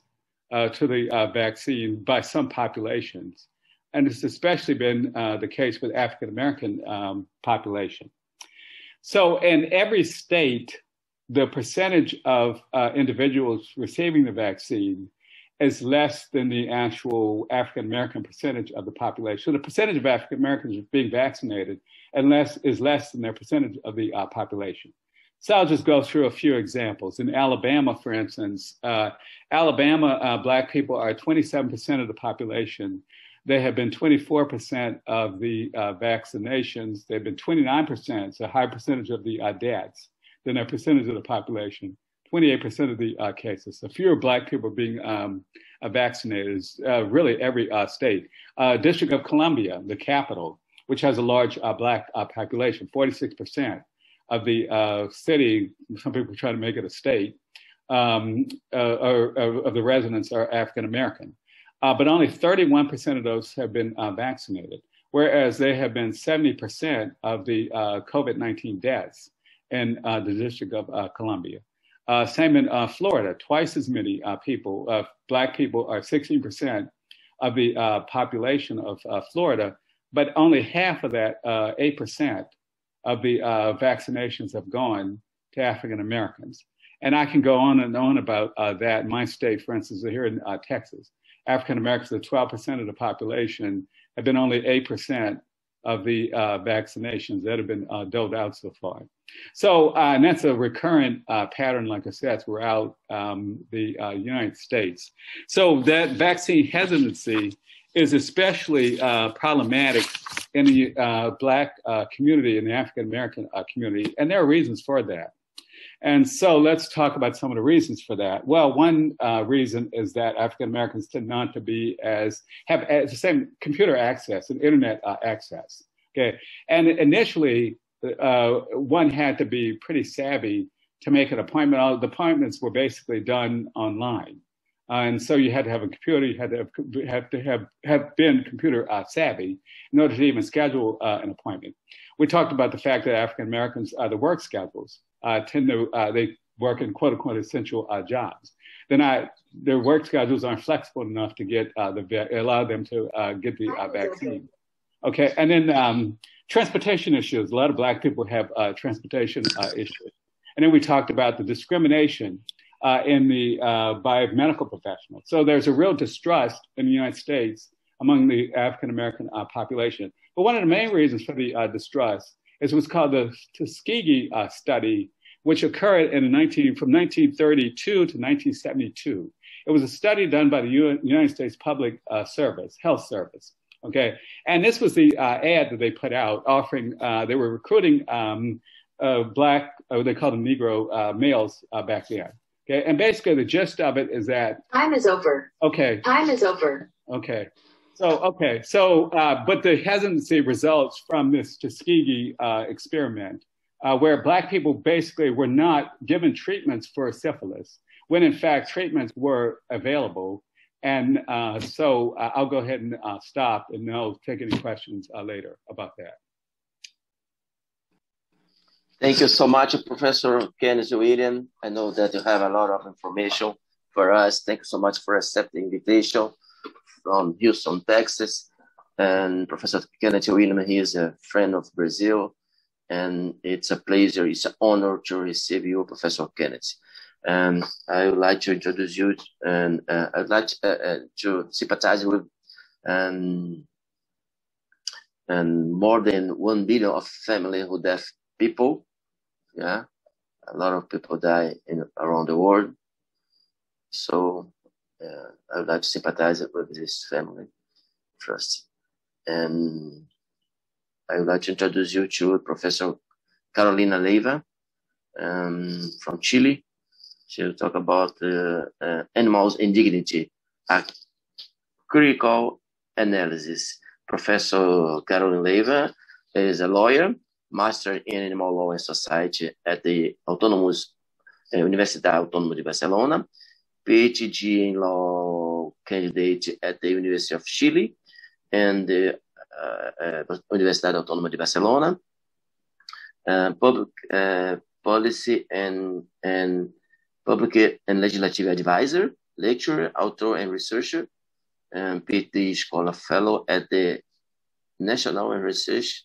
uh, to the uh, vaccine by some populations. And it's especially been uh, the case with African American um, population. So in every state, the percentage of uh, individuals receiving the vaccine is less than the actual African American percentage of the population. So the percentage of African Americans being vaccinated and less, is less than their percentage of the uh, population. So I'll just go through a few examples. In Alabama, for instance, uh, Alabama uh, Black people are 27% of the population. They have been 24% of the uh, vaccinations. They've been 29%, so a high percentage of the uh, deaths than a percentage of the population. 28% of the uh, cases. So fewer Black people being um, uh, vaccinated is really every state. District of Columbia, the capital, which has a large Black population, 46% of the uh, city, some people try to make it a state, um, uh, or, of the residents are African American. Uh, but only 31% of those have been uh, vaccinated, whereas they have been 70% of the uh, COVID 19 deaths in uh, the District of Columbia. same in Florida, twice as many people, Black people are 16% of the population of Florida, but only half of that, 8%, of the uh, vaccinations have gone to African Americans. And I can go on and on about uh, that. My state, for instance, here in uh, Texas, African Americans are 12% of the population, have been only 8% of the uh, vaccinations that have been uh, doled out so far. So, uh, and that's a recurrent pattern, like I said, throughout um, the United States. So that vaccine hesitancy is especially uh, problematic in the uh, Black uh, community, in the African American uh, community, and there are reasons for that. And so let's talk about some of the reasons for that. Well, one uh, reason is that African Americans tend not to be as have as the same computer access and internet uh, access. Okay, and initially one had to be pretty savvy to make an appointment. All the appointments were basically done online. Uh, and so you had to have a computer, you had to have, have to have, have been computer uh, savvy in order to even schedule uh, an appointment. We talked about the fact that African Americans, uh, the work schedules uh, tend to, uh, they work in quote unquote essential jobs. Then I, their work schedules aren't flexible enough to get the, allow them to get the vaccine. Okay, and then um, transportation issues. A lot of Black people have transportation issues. And then we talked about the discrimination uh, in the uh, by medical professionals. So there's a real distrust in the United States among the African American uh, population. But one of the main reasons for the uh, distrust is what's called the Tuskegee uh, study, which occurred in 19, from 1932 to 1972. It was a study done by the U- United States Public uh, Service, Health Service. Okay, and this was the ad that they put out offering. they were recruiting um, black, they called them Negro males back then. Okay, and basically the gist of it is that time is over. Okay. Time is over. Okay. So okay, so uh, but the hesitancy results from this Tuskegee uh, experiment, uh, where Black people basically were not given treatments for syphilis, when in fact treatments were available. And uh, so uh, I'll go ahead and uh, stop, and then I'll take any questions later about that. Thank you so much, Professor Kenneth William. I know that you have a lot of information for us. Thank you so much for accepting the invitation from Houston, Texas. And Professor Kenneth William, he is a friend of Brazil. And it's a pleasure, it's an honor to receive you, Professor Kenneth. And I would like to introduce you, and uh, I'd like to, uh, uh, to sympathize with um, and more than one billion of family who deaf people yeah, a lot of people die in around the world. So uh, I would like to sympathize with this family first. And I would like to introduce you to Professor Carolina Leiva um, from Chile. She'll talk about uh, animals and dignity, a critical analysis. Professor Carolina Leiva is a lawyer Master in Animal Law and Society at the Autonomous uh, Universidade Autônoma de Barcelona, PhD in Law candidate at the University of Chile and the uh, uh, Universidade Autônoma de Barcelona, uh, public uh, policy and and public and legislative advisor, lecturer, author, and researcher, and PhD Scholar Fellow at the National Research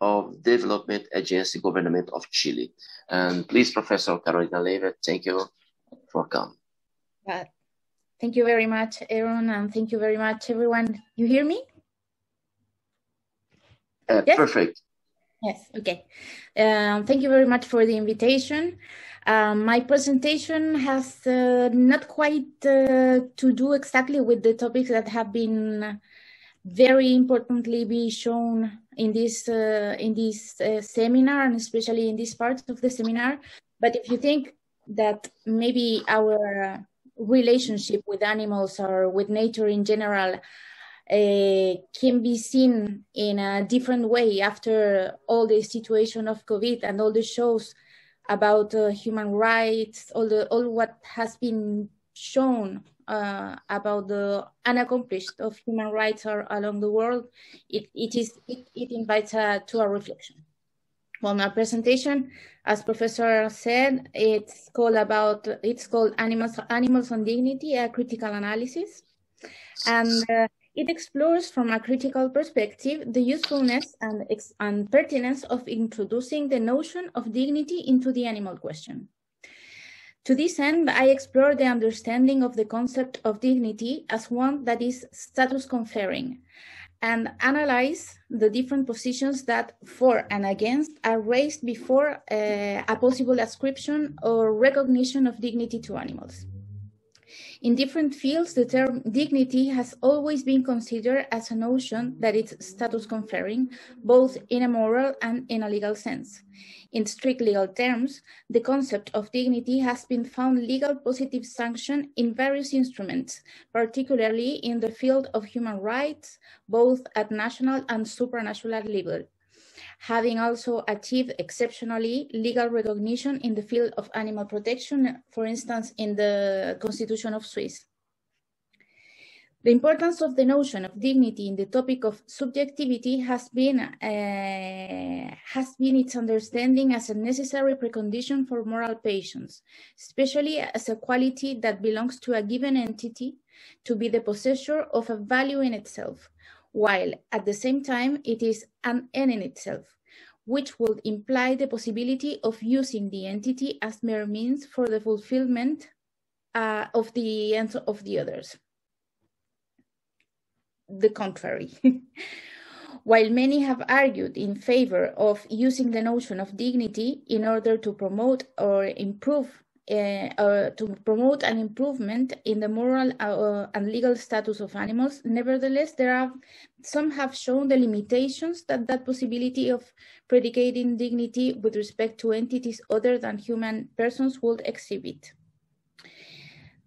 of Development Agency Government of Chile. And please, Professor Carolina Leiva, thank you for coming. Thank you very much, Heron, and thank you very much, everyone. You hear me? Uh, yes? Perfect. Yes, okay. Um, thank you very much for the invitation. Um, my presentation has uh, not quite uh, to do exactly with the topics that have been very importantly be shown in this uh, in this uh, seminar and especially in this part of the seminar. But if you think that maybe our relationship with animals or with nature in general uh, can be seen in a different way after all the situation of COVID and all the shows about uh, human rights, all the all what has been shown uh, about the unaccomplished of human rights are along the world, it, it is it, it invites uh, to a reflection. Well, my presentation, as Professor said, it's called about it's called animals animals on dignity, a critical analysis, and uh, it explores from a critical perspective the usefulness and, and pertinence of introducing the notion of dignity into the animal question. To this end, I explore the understanding of the concept of dignity as one that is status conferring and analyze the different positions that for and against are raised before uh, a possible ascription or recognition of dignity to animals. In different fields, the term dignity has always been considered as a notion that is status conferring, both in a moral and in a legal sense. In strict legal terms, the concept of dignity has been found legal positive sanction in various instruments, particularly in the field of human rights, both at national and supranational level having also achieved exceptionally legal recognition in the field of animal protection, for instance, in the Constitution of Swiss. The importance of the notion of dignity in the topic of subjectivity has been, uh, has been its understanding as a necessary precondition for moral patience, especially as a quality that belongs to a given entity to be the possessor of a value in itself, while at the same time it is an end in itself, which would imply the possibility of using the entity as mere means for the fulfillment uh, of the ends of the others the contrary. (laughs) While many have argued in favor of using the notion of dignity in order to promote or improve uh, to promote an improvement in the moral uh, and legal status of animals. Nevertheless, there are some have shown the limitations that that possibility of predicating dignity with respect to entities other than human persons would exhibit.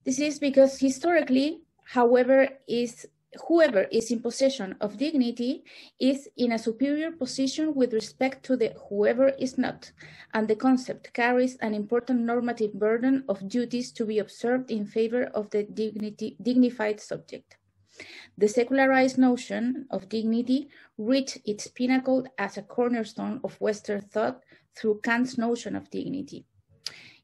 This is because historically, however, is whoever is in possession of dignity is in a superior position with respect to the whoever is not, and the concept carries an important normative burden of duties to be observed in favor of the dignity, dignified subject. The secularized notion of dignity reached its pinnacle as a cornerstone of Western thought through Kant's notion of dignity.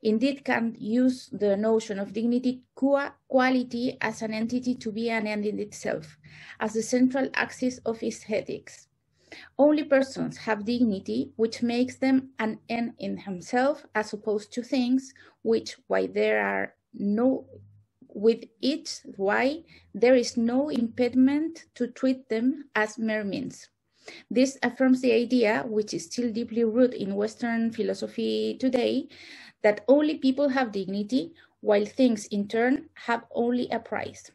Indeed, Kant used the notion of dignity qua quality as an entity to be an end in itself, as the central axis of his ethics. Only persons have dignity, which makes them an end in himself, as opposed to things which, why there are no, with each why there is no impediment to treat them as mere means. This affirms the idea, which is still deeply rooted in Western philosophy today, that only people have dignity, while things in turn have only a price.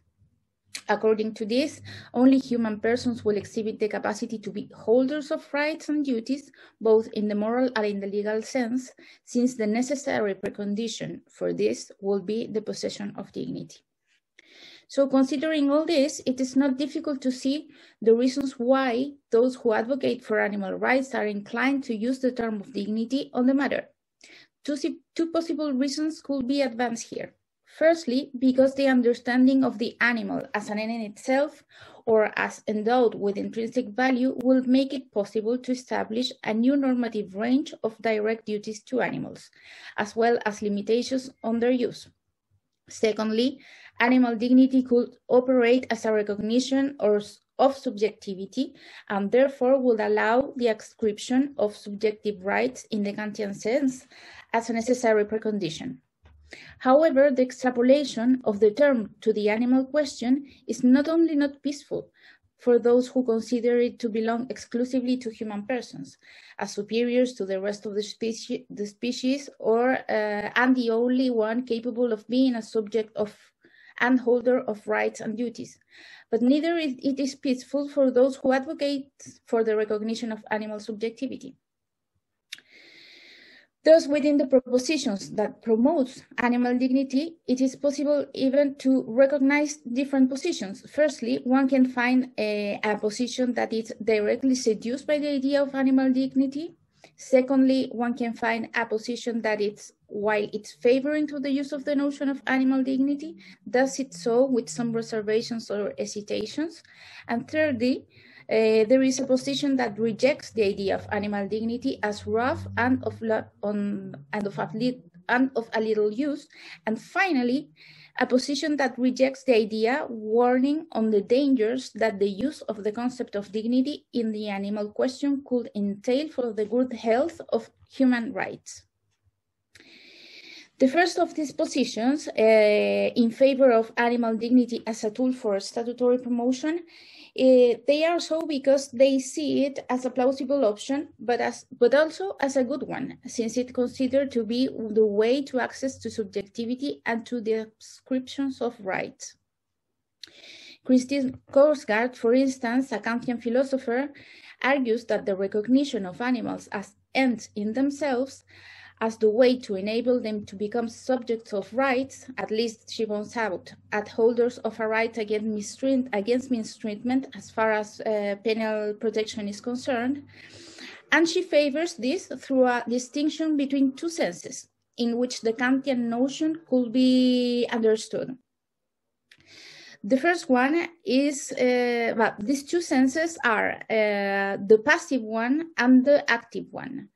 According to this, only human persons will exhibit the capacity to be holders of rights and duties, both in the moral and in the legal sense, since the necessary precondition for this will be the possession of dignity. So considering all this, it is not difficult to see the reasons why those who advocate for animal rights are inclined to use the term of dignity on the matter. Two, two possible reasons could be advanced here. Firstly, because the understanding of the animal as an end in itself or as endowed with intrinsic value will make it possible to establish a new normative range of direct duties to animals, as well as limitations on their use. Secondly, animal dignity could operate as a recognition or of subjectivity and therefore would allow the ascription of subjective rights in the Kantian sense as a necessary precondition. However, the extrapolation of the term to the animal question is not only not peaceful for those who consider it to belong exclusively to human persons, as superiors to the rest of the, speci the species, or uh, and the only one capable of being a subject of and holder of rights and duties. But neither it is peaceful for those who advocate for the recognition of animal subjectivity. Thus, within the propositions that promotes animal dignity, it is possible even to recognize different positions. Firstly, one can find a, a position that is directly seduced by the idea of animal dignity. Secondly, one can find a position that it's, while it's favoring to the use of the notion of animal dignity, does it so with some reservations or hesitations. And thirdly, uh, there is a position that rejects the idea of animal dignity as rough and of, on, and, of and of a little use. And finally, a position that rejects the idea, warning on the dangers that the use of the concept of dignity in the animal question could entail for the good health of human rights. The first of these positions, uh, in favor of animal dignity as a tool for statutory promotion, uh, they are so because they see it as a plausible option, but as but also as a good one, since it considered to be the way to access to subjectivity and to the descriptions of rights. Christine Korsgaard, for instance, a Kantian philosopher, argues that the recognition of animals as ends in themselves as the way to enable them to become subjects of rights, at least she points out, at holders of a right against, against mistreatment as far as uh, penal protection is concerned. And she favors this through a distinction between two senses in which the Kantian notion could be understood. The first one is, uh, well, these two senses are uh, the passive one and the active one.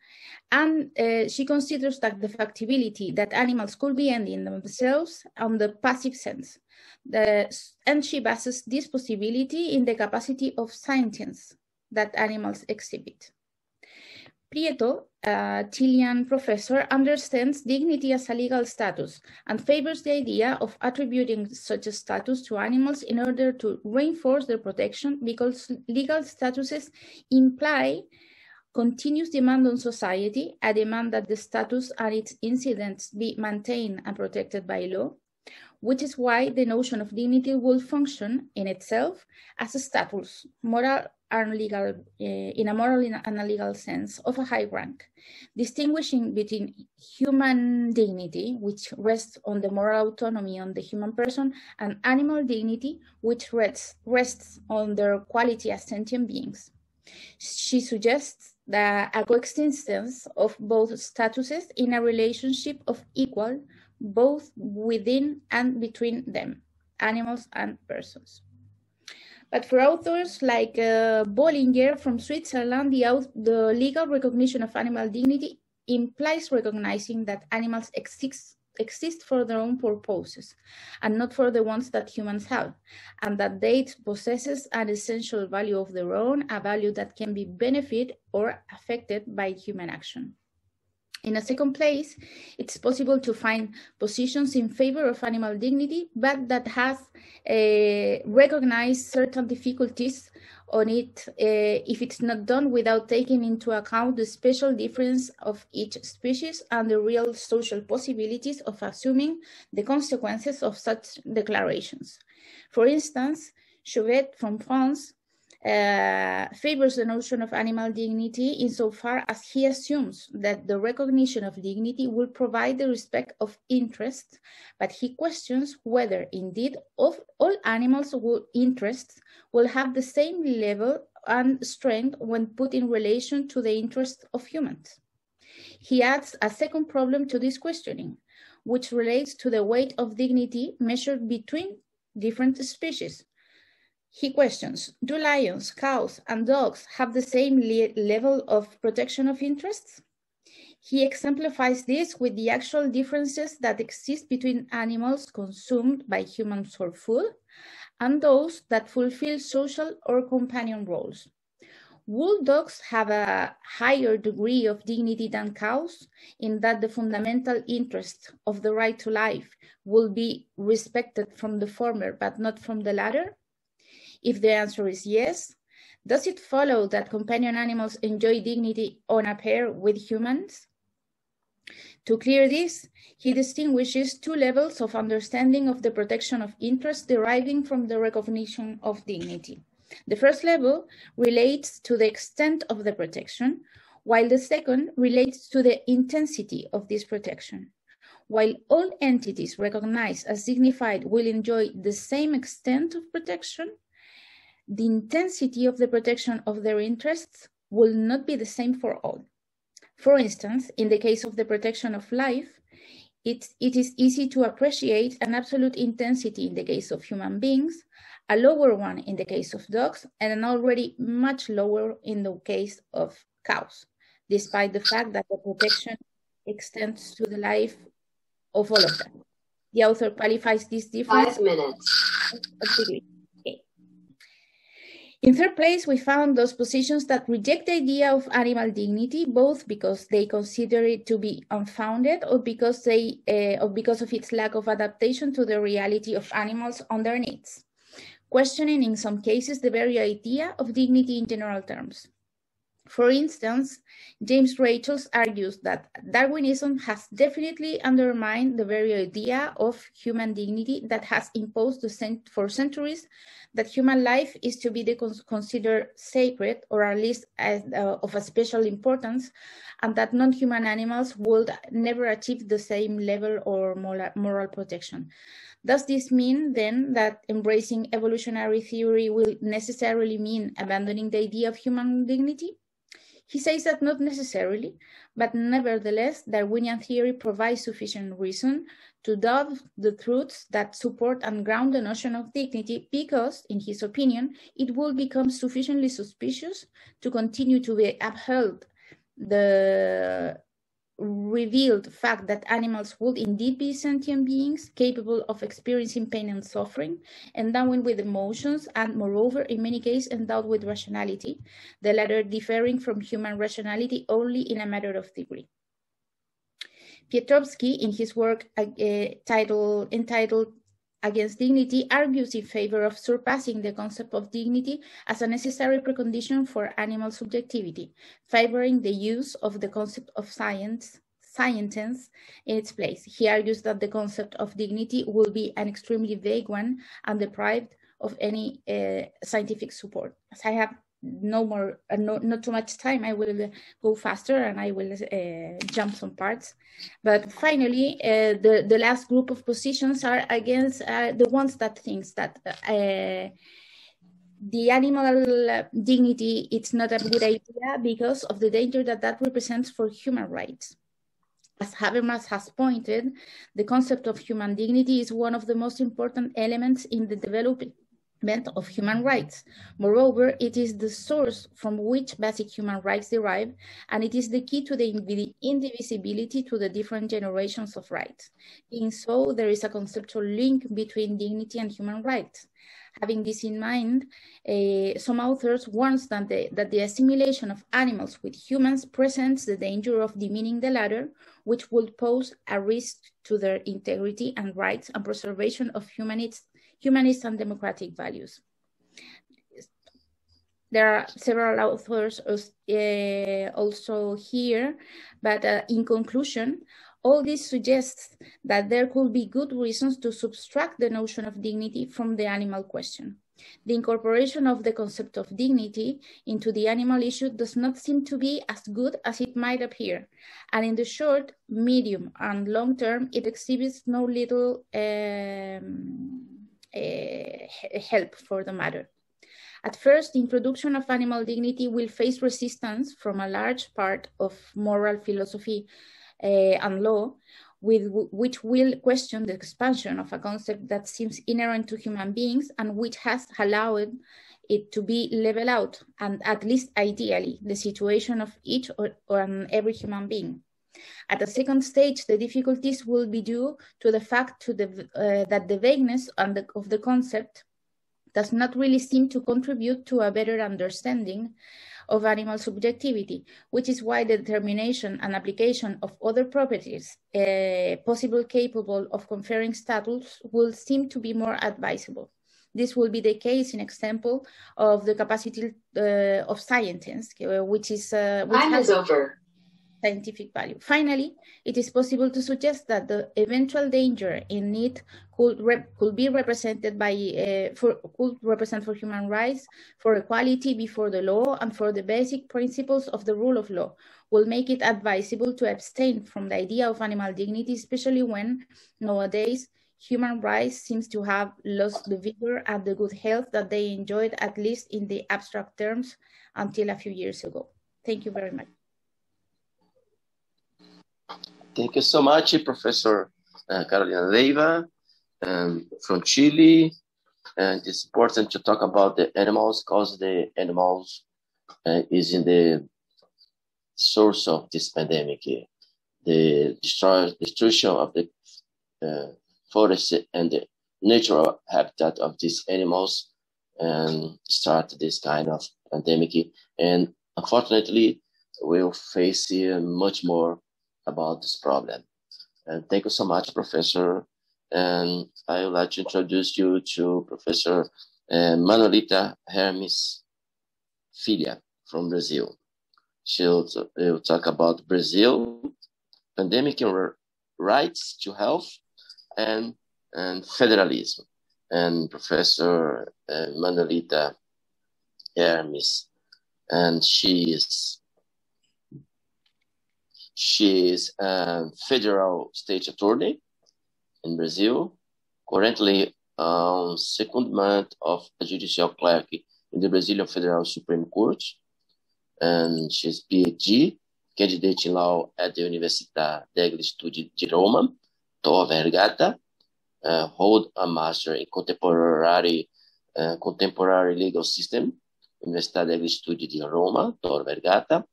And uh, she considers that the factibility that animals could be ending themselves on the passive sense. The, and she bases this possibility in the capacity of sentience that animals exhibit. Prieto, a Chilean professor, understands dignity as a legal status and favors the idea of attributing such a status to animals in order to reinforce their protection because legal statuses imply continuous demand on society, a demand that the status and its incidents be maintained and protected by law, which is why the notion of dignity will function in itself as a status, moral and legal, uh, in a moral and a legal sense, of a high rank, distinguishing between human dignity, which rests on the moral autonomy on the human person, and animal dignity, which rests, rests on their quality as sentient beings. She suggests the coexistence of both statuses in a relationship of equal, both within and between them, animals and persons. But for authors like uh, Bolliger from Switzerland, the, the legal recognition of animal dignity implies recognizing that animals exist exist for their own purposes and not for the ones that humans have, and that they possesses an essential value of their own, a value that can be benefited or affected by human action. In a second place, it's possible to find positions in favor of animal dignity, but that has uh, recognized certain difficulties on it uh, if it's not done without taking into account the special difference of each species and the real social possibilities of assuming the consequences of such declarations. For instance, Chauvet from France uh, favors the notion of animal dignity insofar as he assumes that the recognition of dignity will provide the respect of interest, but he questions whether indeed of all animals' interests will have the same level and strength when put in relation to the interests of humans. He adds a second problem to this questioning, which relates to the weight of dignity measured between different species. He questions, do lions, cows, and dogs have the same le level of protection of interests? He exemplifies this with the actual differences that exist between animals consumed by humans for food and those that fulfill social or companion roles. Would dogs have a higher degree of dignity than cows in that the fundamental interest of the right to life will be respected from the former but not from the latter? If the answer is yes, does it follow that companion animals enjoy dignity on a pair with humans? To clear this, he distinguishes two levels of understanding of the protection of interest deriving from the recognition of dignity. The first level relates to the extent of the protection, while the second relates to the intensity of this protection. While all entities recognized as dignified will enjoy the same extent of protection, the intensity of the protection of their interests will not be the same for all. For instance, in the case of the protection of life, it, it is easy to appreciate an absolute intensity in the case of human beings, a lower one in the case of dogs, and an already much lower in the case of cows, despite the fact that the protection extends to the life of all of them. The author qualifies this difference. Five minutes. In third place, we found those positions that reject the idea of animal dignity, both because they consider it to be unfounded or because, they, uh, or because of its lack of adaptation to the reality of animals on their needs, questioning in some cases the very idea of dignity in general terms. For instance, James Rachels argues that Darwinism has definitely undermined the very idea of human dignity that has imposed for centuries that human life is to be considered sacred or at least as, uh, of a special importance and that non-human animals would never achieve the same level or moral protection. Does this mean then that embracing evolutionary theory will necessarily mean abandoning the idea of human dignity? He says that not necessarily, but nevertheless, Darwinian theory provides sufficient reason to doubt the truths that support and ground the notion of dignity because, in his opinion, it will become sufficiently suspicious to continue to be upheld the revealed the fact that animals would indeed be sentient beings capable of experiencing pain and suffering, endowed with emotions, and moreover, in many cases, endowed with rationality, the latter differing from human rationality only in a matter of degree. Pietrzykowski, in his work uh, titled, entitled against dignity argues in favor of surpassing the concept of dignity as a necessary precondition for animal subjectivity, favoring the use of the concept of sentience sentience in its place. He argues that the concept of dignity will be an extremely vague one and deprived of any uh, scientific support. As I have no more, uh, no, not too much time, I will go faster and I will uh, jump some parts. But finally, uh, the, the last group of positions are against uh, the ones that thinks that uh, the animal dignity, it's not a good idea because of the danger that that represents for human rights. As Habermas has pointed, the concept of human dignity is one of the most important elements in the development of human rights. Moreover, it is the source from which basic human rights derive, and it is the key to the indivisibility to the different generations of rights. Being so, there is a conceptual link between dignity and human rights. Having this in mind, uh, some authors warn that the, that the assimilation of animals with humans presents the danger of demeaning the latter, which would pose a risk to their integrity and rights and preservation of humanist humanist and democratic values. There are several authors uh, also here, but uh, in conclusion, all this suggests that there could be good reasons to subtract the notion of dignity from the animal question. The incorporation of the concept of dignity into the animal issue does not seem to be as good as it might appear, and in the short, medium, and long term, it exhibits no little um, help for the matter. At first, the introduction of animal dignity will face resistance from a large part of moral philosophy uh, and law, with which will question the expansion of a concept that seems inherent to human beings and which has allowed it to be level out and at least ideally the situation of each or, or every human being. At the second stage, the difficulties will be due to the fact to the, uh, that the vagueness the, of the concept does not really seem to contribute to a better understanding of animal subjectivity, which is why the determination and application of other properties uh, possible capable of conferring status will seem to be more advisable. This will be the case in example of the capacity uh, of scientists, uh, which is uh, which time is over scientific value. Finally, it is possible to suggest that the eventual danger in it could, could be represented by uh, for could represent for human rights, for equality before the law, and for the basic principles of the rule of law. Will make it advisable to abstain from the idea of animal dignity, especially when nowadays human rights seems to have lost the vigor and the good health that they enjoyed, at least in the abstract terms, until a few years ago. Thank you very much. Thank you so much, Professor uh, Carolina Leiva um, from Chile. And it's important to talk about the animals because the animals uh, is in the source of this pandemic. The destroy, destruction of the uh, forest and the natural habitat of these animals and start this kind of pandemic. And unfortunately, we'll face uh, much more about this problem. And thank you so much, Professor. And I would like to introduce you to Professor uh, Manuelita Hermes Filha from Brazil. She'll will talk about Brazil, pandemic and rights to health, and, and federalism. And Professor uh, Manuelita Hermes, and she is she is a federal state attorney in Brazil, currently on second month of a judicial clerk in the Brazilian Federal Supreme Court. And she's PhD, candidate in law at the Università degli Studi di Roma, Tor Vergata, uh, hold a master in contemporary, uh, contemporary legal system, Università degli Studi di Roma, Tor Vergata,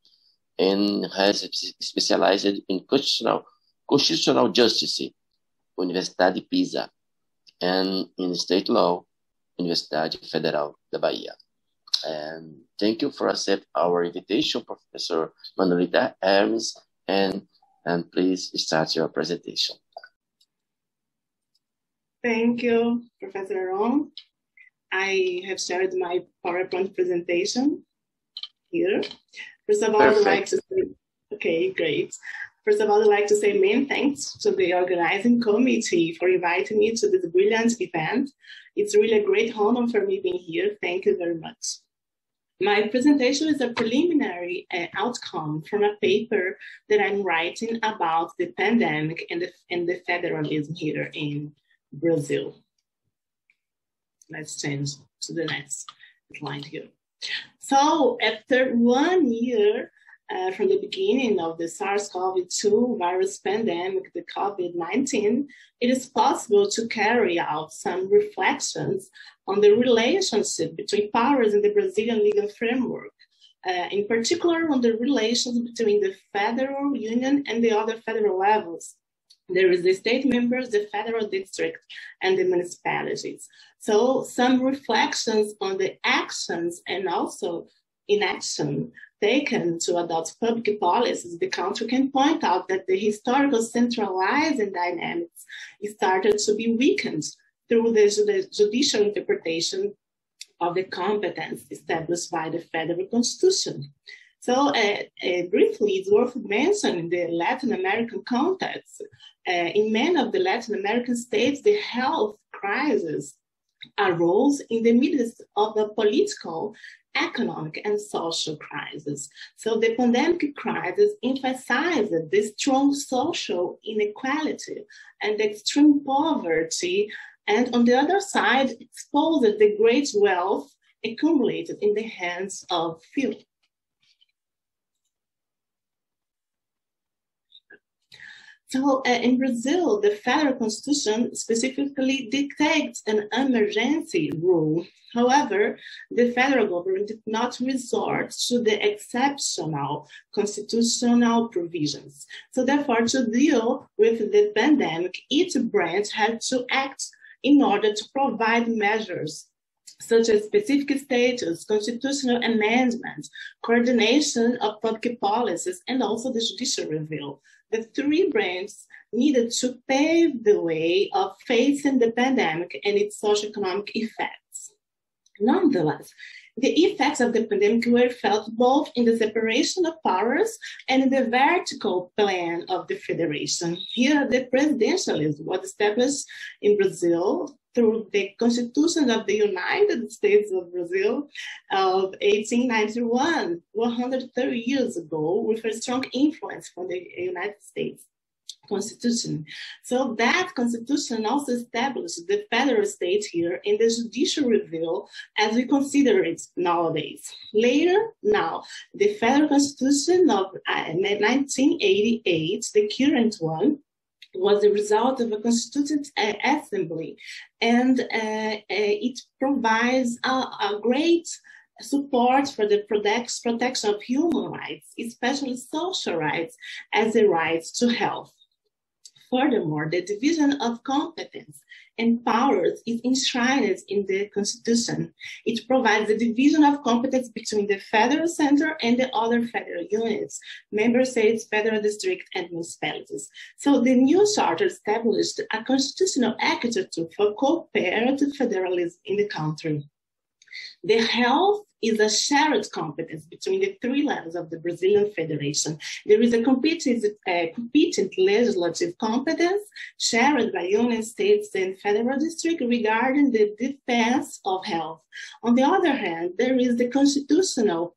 and has specialized in constitutional, constitutional justice, Universidade de Pisa, and in state law, Universidade Federal da Bahia. And thank you for accept our invitation, Professor Manuelita Hermes, and, and please start your presentation. Thank you, Professor Ron. I have shared my PowerPoint presentation here. First of all, Perfect. I'd like to say, okay, great. First of all, I'd like to say many thanks to the organizing committee for inviting me to this brilliant event. It's really a great honor for me being here. Thank you very much. My presentation is a preliminary uh, outcome from a paper that I'm writing about the pandemic and the, and the federalism here in Brazil. Let's change to the next slide here. So after one year uh, from the beginning of the SARS-CoV-2 virus pandemic, the COVID-19, it is possible to carry out some reflections on the relationship between powers in the Brazilian legal framework. Uh, in particular, on the relations between the federal union and the other federal levels, there is the state members, the federal district, and the municipalities. So some reflections on the actions and also inaction taken to adopt public policies, the country can point out that the historical centralizing dynamics started to be weakened through the judicial interpretation of the competence established by the federal constitution. So uh, uh, briefly, it's worth mentioning the Latin American context. Uh, in many of the Latin American states, the health crisis arose in the midst of a political, economic, and social crisis. So the pandemic crisis emphasized the strong social inequality and extreme poverty, and on the other side, exposed the great wealth accumulated in the hands of few. So uh, in Brazil, the federal constitution specifically dictates an emergency rule. However, the federal government did not resort to the exceptional constitutional provisions. So therefore, to deal with the pandemic, each branch had to act in order to provide measures such as specific status, constitutional amendments, coordination of public policies, and also the judicial review the three branches needed to pave the way of facing the pandemic and its socioeconomic effects. Nonetheless, the effects of the pandemic were felt both in the separation of powers and in the vertical plan of the federation. Here, the presidentialism was established in Brazil through the Constitution of the United States of Brazil of 1891, 130 years ago, with a strong influence from the United States. Constitution. So that constitution also established the federal state here in the judicial review as we consider it nowadays. Later, now, the federal constitution of 1988, uh, the current one, was the result of a constituent uh, assembly, and uh, uh, it provides a, a, great support for the protect, protection of human rights, especially social rights, as the right to health. Furthermore, the division of competence and powers is enshrined in the Constitution. It provides the division of competence between the federal center and the other federal units, member states, federal district, and municipalities. So the new charter established a constitutional architecture for cooperative federalism in the country. The health is a shared competence between the three levels of the Brazilian Federation. There is a competent, uh, competent legislative competence shared by union states and federal district regarding the defense of health. On the other hand, there is the constitutional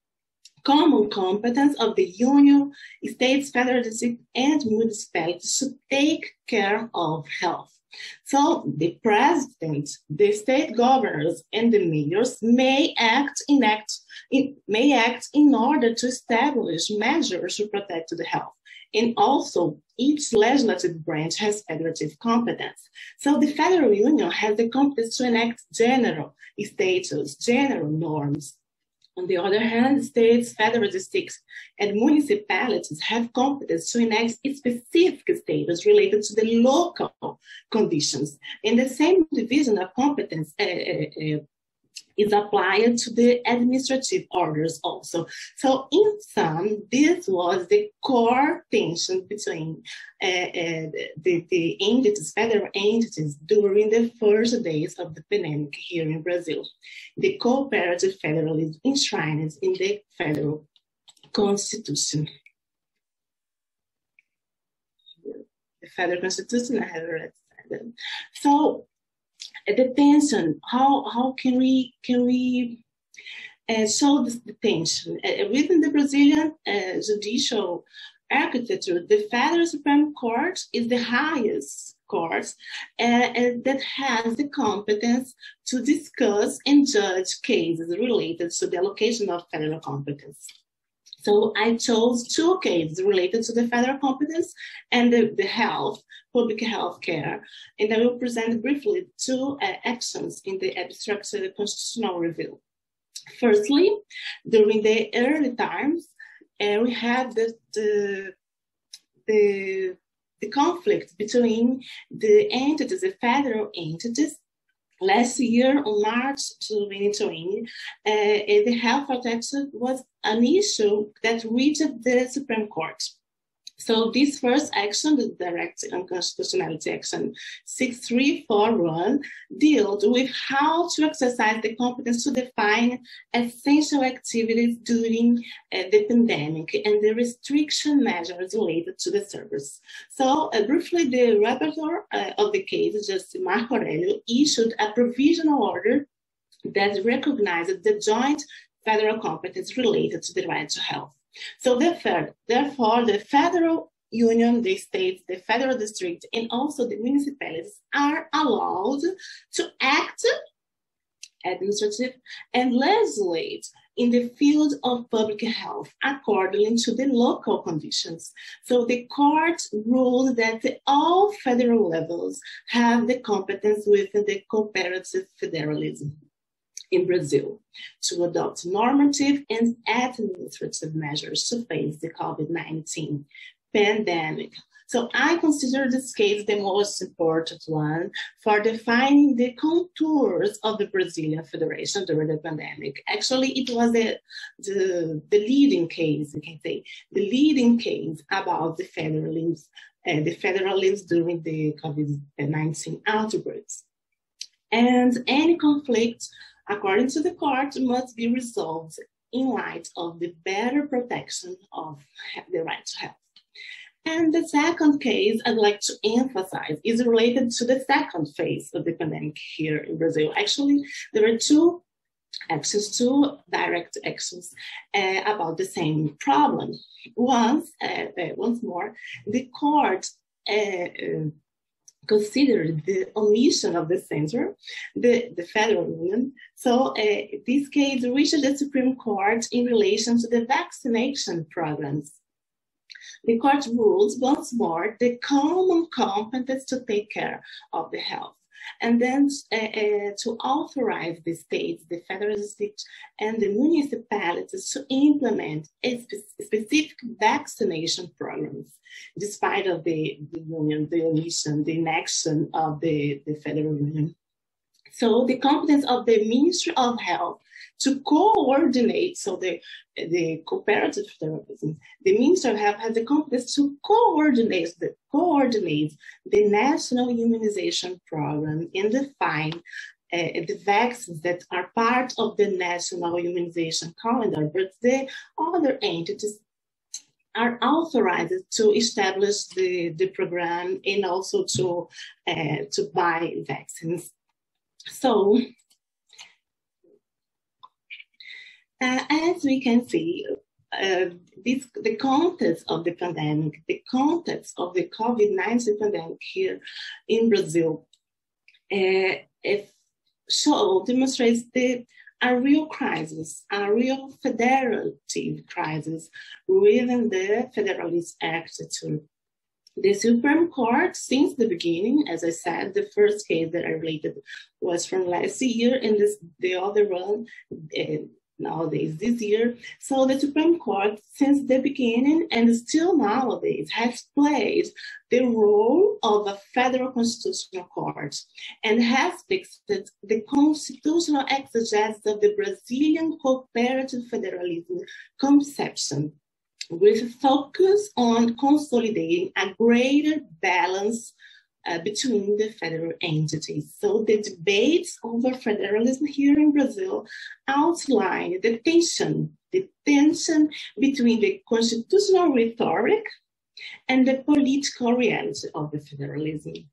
common competence of the union, states, federal district, and municipalities to take care of health. So the president, the state governors, and the mayors may act in act in, may act in order to establish measures to protect the health. And also, each legislative branch has federative competence. So the federal union has the competence to enact general statutes, general norms, on the other hand, states, federal districts, and municipalities have competence to enact specific status related to the local conditions. And the same division of competence uh, uh is applied to the administrative orders also. So in sum, this was the core tension between uh, uh, the, the entities, federal entities during the first days of the pandemic here in Brazil. The cooperative federalism enshrined in the federal constitution. The federal constitution, I have already said. So the tension. How how can we can we uh, solve the tension uh, within the Brazilian uh, judicial architecture? The Federal Supreme Court is the highest court uh, that has the competence to discuss and judge cases related to the allocation of federal competence. So I chose two cases related to the federal competence and the, the health, public health care. And I will present briefly two uh, actions in the abstract constitutional review. Firstly, during the early times, uh, we had the, the, the, the conflict between the entities, the federal entities, last year March 2020, uh, the health protection was an issue that reached the Supreme Court. So this first action, the direct unconstitutionality action 6341, deals with how to exercise the competence to define essential activities during uh, the pandemic and the restriction measures related to the service. So uh, briefly, the rapporteur uh, of the case, Justice Marco Aurelio, issued a provisional order that recognizes the joint federal competence related to the right to health. So therefore, the federal union, the states, the federal district, and also the municipalities are allowed to act administrative and legislate in the field of public health according to the local conditions. So the court ruled that all federal levels have the competence within the cooperative federalism in Brazil to adopt normative and administrative measures to face the COVID-19 pandemic. So I consider this case the most important one for defining the contours of the Brazilian Federation during the pandemic. Actually, it was the, the, the leading case, we can say, the leading case about the federalism, uh, the federalism during the COVID-19 outbreaks. And any conflict according to the court, must be resolved in light of the better protection of the right to health. And the second case I'd like to emphasize is related to the second phase of the pandemic here in Brazil. Actually, there are two actions, two direct actions uh, about the same problem. Once, uh, uh, once more, the court uh, uh, considered the omission of the center, the, the federal union. So uh, this case reached the Supreme Court in relation to the vaccination programs. The court rules once more the common competence to take care of the health and then uh, uh, to authorize the states, the federal state, and the municipalities to implement spe specific vaccination programs, despite of the, the union, the omission, the inaction of the, the federal union. So the competence of the Ministry of Health to coordinate, so the, the cooperative therapist, the Minister have has the competence to coordinate the, coordinate the national immunization program and define uh, the vaccines that are part of the national immunization calendar, but the other entities are authorized to establish the, the program and also to uh, to buy vaccines. So Uh, as we can see, uh, this, the context of the pandemic, the context of the COVID-19 pandemic here in Brazil, uh, so demonstrates the a real crisis, a real federative crisis within the Federalist attitude. The Supreme Court, since the beginning, as I said, the first case that I related was from last year, and this, the other one, uh, nowadays this year. So the Supreme Court, since the beginning and still nowadays, has played the role of a federal constitutional court and has fixed the constitutional exegesis of the Brazilian cooperative federalism conception with focus on consolidating a greater balance uh, between the federal entities. So the debates over federalism here in Brazil outline the tension, the tension between the constitutional rhetoric and the political reality of the federalism.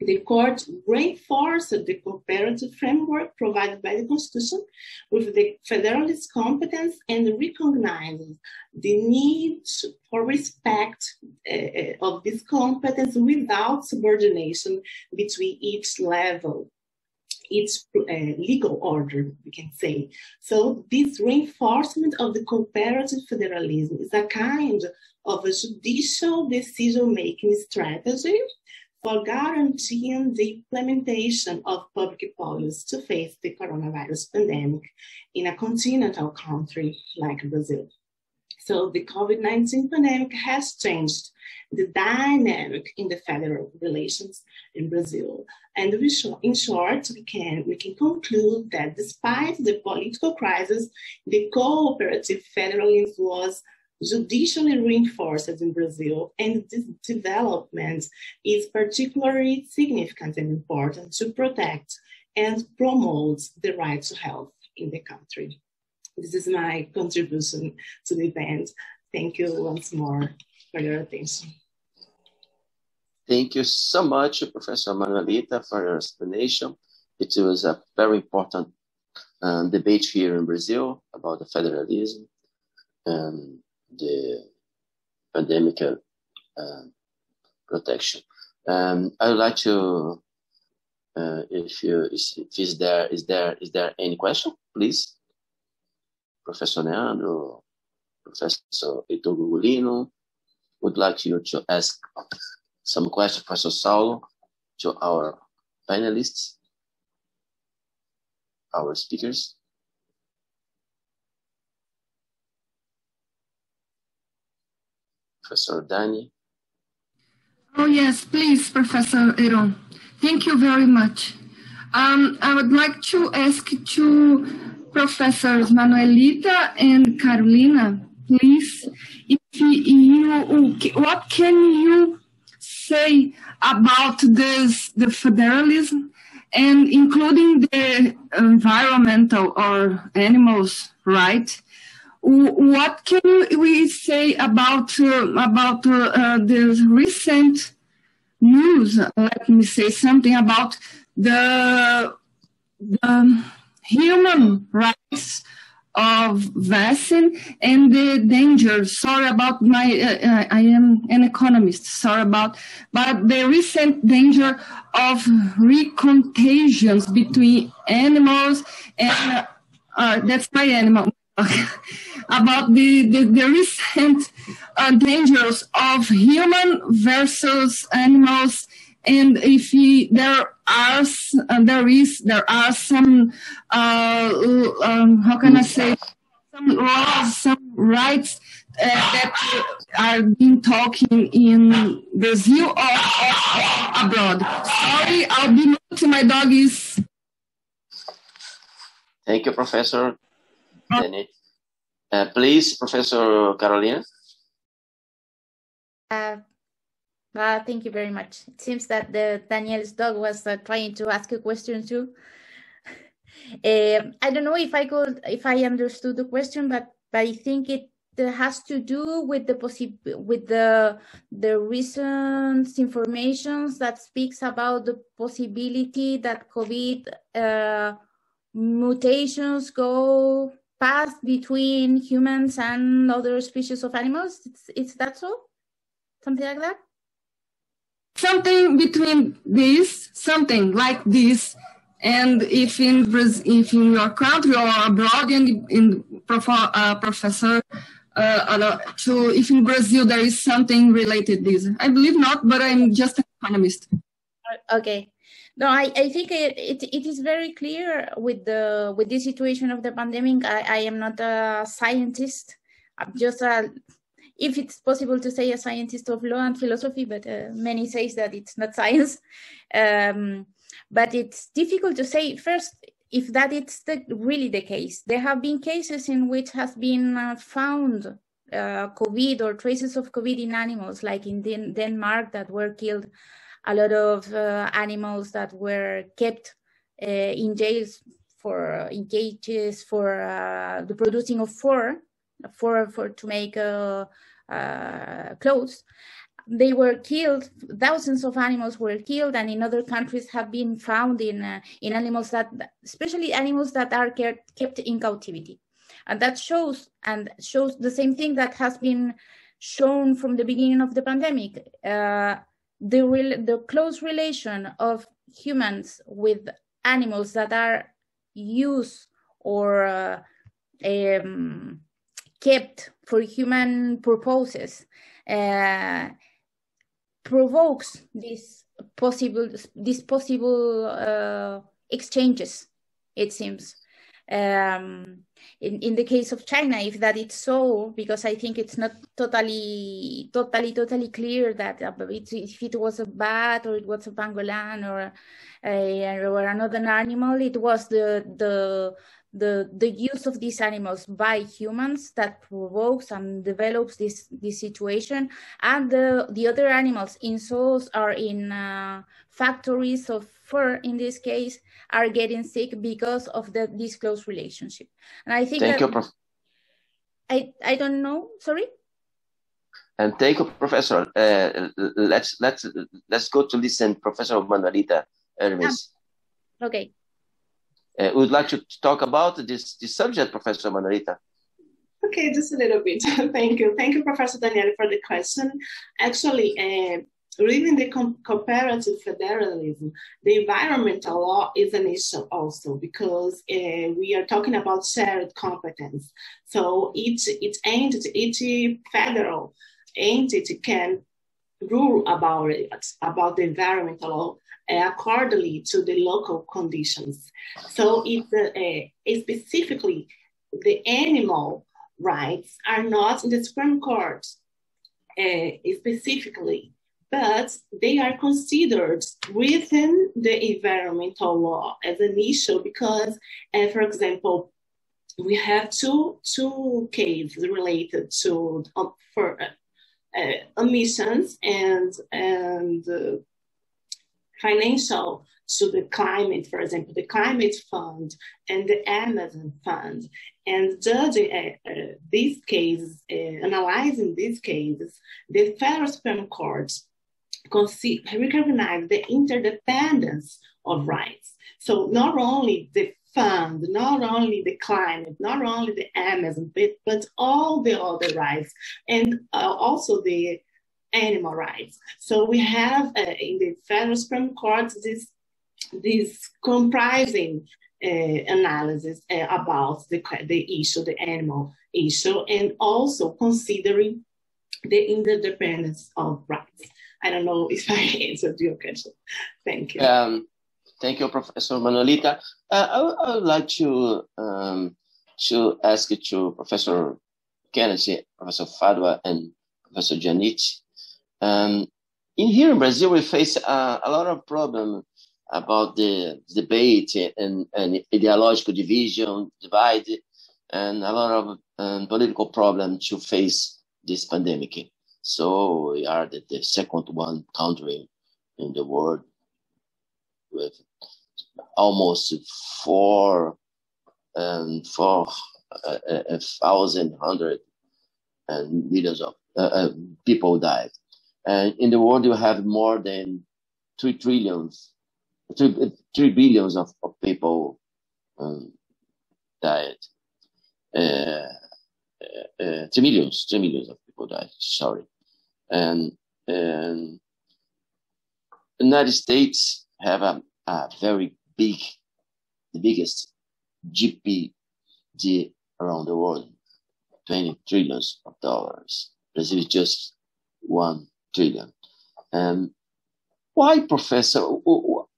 The court reinforced the comparative framework provided by the Constitution with the federalist competence and recognizes the need for respect uh, of this competence without subordination between each level each uh, legal order, we can say. So this reinforcement of the comparative federalism is a kind of a judicial decision-making strategy for guaranteeing the implementation of public policies to face the coronavirus pandemic in a continental country like Brazil. So the COVID-19 pandemic has changed the dynamic in the federal relations in Brazil. And in short, we can, we can conclude that despite the political crisis, the cooperative federalism was judicially reinforced in Brazil, and this development is particularly significant and important to protect and promote the right to health in the country. This is my contribution to the event. Thank you once more for your attention. Thank you so much, Professor Manuelita, for your explanation. It was a very important um, debate here in Brazil about the federalism and the pandemic uh, protection. Um, I would like to, uh, if you, if is there, is there, is there any question, please? Professor Leandro, Professor Heitor Gugulino, would like you to ask some questions, Professor Saulo, to our panelists, our speakers. Professor Dani. Oh, yes, please, Professor Heron. Thank you very much. Um, I would like to ask two Professors Manuelita and Carolina, please, if you, what can you say about this, the federalism and including the environmental or animals right what can we say about uh, about uh, the recent news? Let me say something about the, the human rights of vaccine and the danger. Sorry about my, uh, uh I am an economist. Sorry about, but the recent danger of recontagions between animals and uh, that's my animal. (laughs) about the, the, the recent uh, dangers of human versus animals and if he, there are uh, there is there are some uh, um, how can I say some laws some rights uh, that are being talking in Brazil or, or, abroad. Sorry, I'll be to my dog is. Thank you, Professor. Uh, uh, please, Professor Carolina. Uh, uh, thank you very much. It seems that the Daniel's dog was uh, trying to ask a question too. uh, (laughs) I don't know if I could, if I understood the question, but, but I think it has to do with the possi- with the the recent information that speaks about the possibility that COVID uh, mutations go past between humans and other species of animals. It's, it's that so? Something like that something between this, something like this, and if in if in your country or abroad, and in uh, professor, uh, to if in Brazil there is something related this. I believe not, but I'm just an economist. Okay. No, I, I think it, it, it is very clear with the with this situation of the pandemic. I, I am not a scientist. I'm just a if it's possible to say a scientist of law and philosophy, but uh, many says that it's not science. Um, but it's difficult to say first if that it's the, really the case. There have been cases in which has been uh, found uh, COVID or traces of COVID in animals, like in Den- Denmark, that were killed. A lot of uh, animals that were kept uh, in jails for uh, in cages for the producing of fur, for for to make a uh, clothes, they were killed. Thousands of animals were killed, and in other countries have been found in uh, in animals that, especially animals that are kept kept in captivity, and that shows and shows the same thing that has been shown from the beginning of the pandemic. Uh, the real, the close relation of humans with animals that are used or uh, um, kept for human purposes uh, provokes these possible these possible uh, exchanges it seems um, in, in the case of China, if that it's so, because I think it's not totally, totally, totally clear that uh, if it was a bat or it was a pangolin or a, or another animal, it was the the the the use of these animals by humans that provokes and develops this this situation. And the the other animals in zoos or in uh, factories of fur in this case are getting sick because of the this close relationship. And i think thank you prof- i i don't know. Sorry? And thank you professor. Uh, let's let's let's go to listen professor manuelita hermes ah, okay uh, would like to talk about this, this subject, Professor Manuelita. Okay, just a little bit. (laughs) Thank you. Thank you, Professor Daniele, for the question. Actually, uh, reading the com- comparative federalism, the environmental law is an issue also because uh, we are talking about shared competence. So each, each entity, each federal entity can rule about it, about the environmental law accordingly to the local conditions. So it's uh, specifically the animal rights are not in the Supreme Court uh, specifically, but they are considered within the environmental law as an issue because, uh, for example, we have two two cases related to um, for uh, emissions and and uh, financial to the climate, for example, the climate fund and the Amazon fund. And judging uh, uh, these cases, uh, analyzing these cases, the Federal Supreme Court recognize the interdependence of rights. So not only the fund, not only the climate, not only the Amazon, but, but all the other rights, and uh, also the animal rights. So we have uh, in the Federal Supreme Court this this comprising uh, analysis uh, about the the issue, the animal issue, and also considering the interdependence of rights. I don't know if I (laughs) answered your question. Thank you. Um, thank you, Professor Manuelita. Uh, I, I, would like to um, to ask to Professor Kenneth, Professor Fadwa, and Professor Jeanette um, in here in Brazil, we face a, a lot of problem about the debate and, and ideological division, divide, and a lot of um, political problem to face this pandemic. So we are the, the second one country in the world with almost four um, four uh, a thousand hundred and millions of uh, uh, people died. And in the world, you have more than three trillions, three, three billions of, of people um, died. Uh, uh, uh, three millions, three millions of people died. Sorry, and and United States have a, a very big, the biggest GPD around the world, 20 trillions of dollars. Brazil is just one trillion. Um, why, Professor?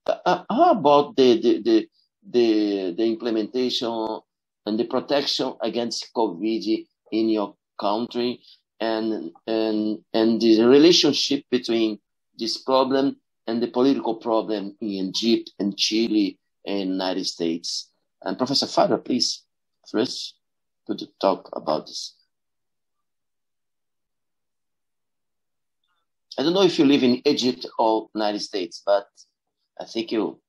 Uh, how about the, the, the, the, the implementation and the protection against COVID in your country and, and, and the relationship between this problem and the political problem in Egypt and Chile and United States? And Professor Fadwa, please, first, could you talk about this? I don't know if you live in Egypt or United States, but I think you.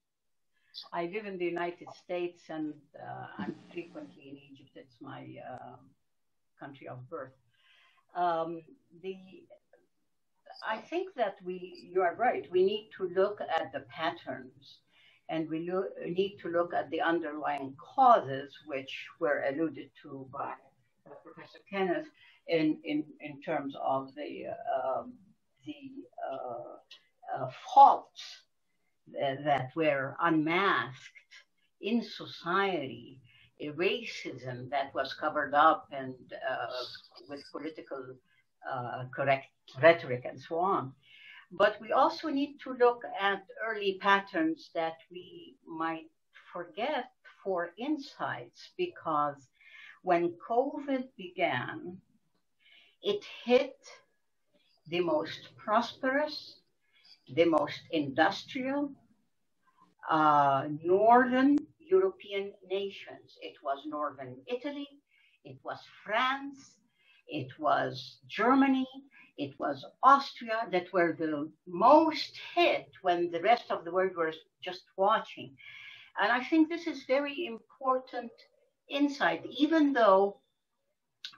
I live in the United States and uh, I'm frequently in Egypt. It's my uh, country of birth. Um, the I think that we, you are right. We need to look at the patterns and we lo- need to look at the underlying causes, which were alluded to by Professor Kenneth in, in, in terms of the um, the uh, uh, faults that were unmasked in society, a racism that was covered up and uh, with political correct rhetoric and so on. But we also need to look at early patterns that we might forget for insights because when COVID began, it hit the most prosperous, the most industrial, uh, northern European nations. It was Northern Italy, it was France, it was Germany, it was Austria that were the most hit when the rest of the world was just watching. And I think this is very important insight, even though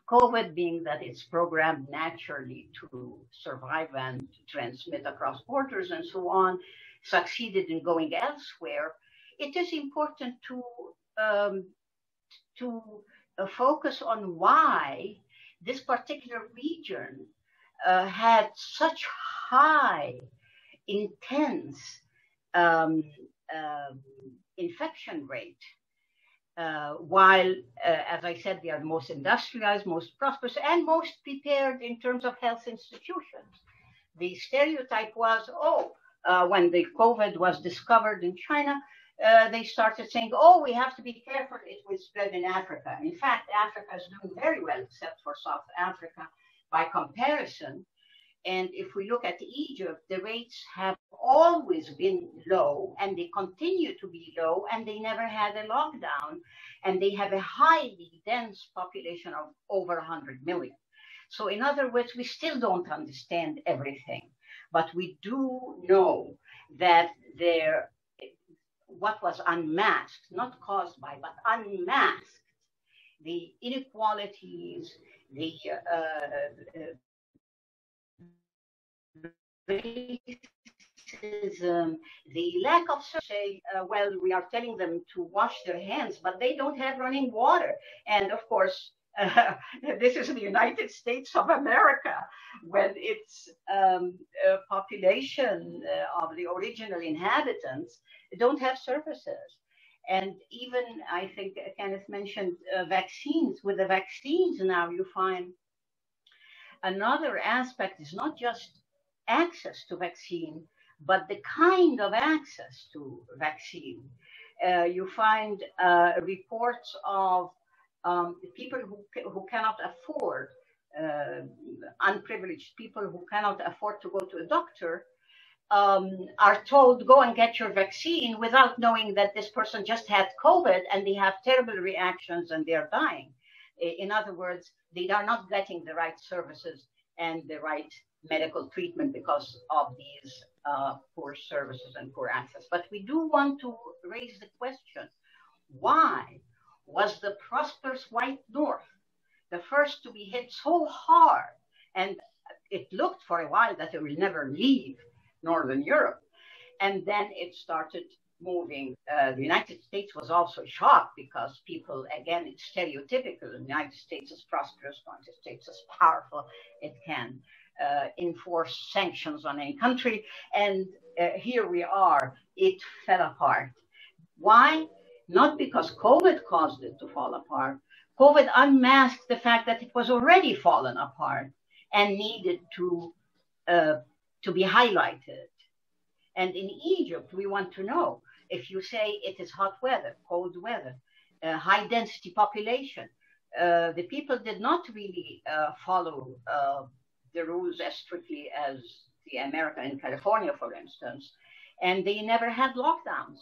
COVID being that it's programmed naturally to survive and transmit across borders and so on, succeeded in going elsewhere, it is important to um, to focus on why this particular region uh, had such high, intense um, uh, infection rate uh, while, uh, as I said, they are the most industrialized, most prosperous, and most prepared in terms of health institutions. The stereotype was, oh, uh, when the COVID was discovered in China, uh, they started saying, oh, we have to be careful, it will spread in Africa. In fact, Africa is doing very well, except for South Africa. By comparison, and if we look at Egypt, the rates have always been low and they continue to be low and they never had a lockdown and they have a highly dense population of over 100 million. So in other words, we still don't understand everything, but we do know that there, what was unmasked, not caused by, but unmasked, the inequalities, the uh, uh, the lack of say, uh, well, we are telling them to wash their hands, but they don't have running water. And of course, uh, (laughs) this is the United States of America, when its um, uh, population of the original inhabitants don't have services. And even, I think Kenneth mentioned uh, vaccines. With the vaccines now, you find another aspect is not just access to vaccine, but the kind of access to vaccine. Uh, you find uh, reports of um, people who, who cannot afford, uh, unprivileged people who cannot afford to go to a doctor, um, are told, go and get your vaccine without knowing that this person just had COVID and they have terrible reactions and they're dying. In other words, they are not getting the right services and the right medical treatment because of these uh, poor services and poor access. But we do want to raise the question why was the prosperous white North the first to be hit so hard? And it looked for a while that it will never leave Northern Europe. And then it started moving. Uh, the United States was also shocked because people, again, it's stereotypical. The United States is prosperous, the United States is powerful, it can enforce sanctions on any country. And uh, here we are, it fell apart. Why? Not because COVID caused it to fall apart. COVID unmasked the fact that it was already fallen apart and needed to, uh, to be highlighted. And in Egypt, we want to know if you say it is hot weather, cold weather, uh, high density population, uh, the people did not really uh, follow uh, the rules as strictly as the America in California, for instance, and they never had lockdowns.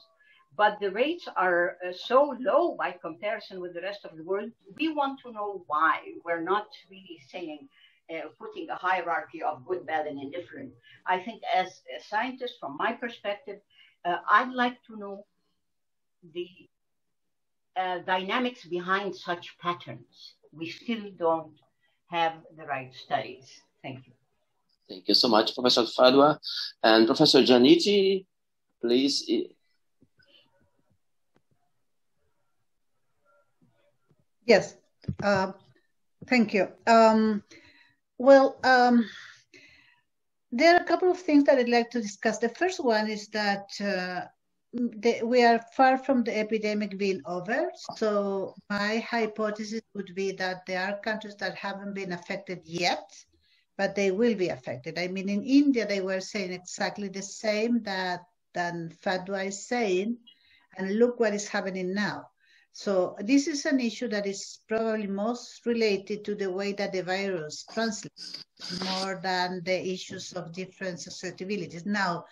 But the rates are uh, so low by comparison with the rest of the world. We want to know why. We're not really saying uh, putting a hierarchy of good, bad, and indifferent. I think, as a scientist, from my perspective, uh, I'd like to know the uh, dynamics behind such patterns. We still don't have the right studies. Thank you. Thank you so much, Professor Fadwa. And Professor Jeanette, please. Yes, uh, thank you. Um, well, um, there are a couple of things that I'd like to discuss. The first one is that uh, the, we are far from the epidemic being over. So my hypothesis would be that there are countries that haven't been affected yet, but they will be affected. I mean, in India, they were saying exactly the same that than Fadwa is saying, and look what is happening now. So this is an issue that is probably most related to the way that the virus translates more than the issues of different susceptibilities. Now,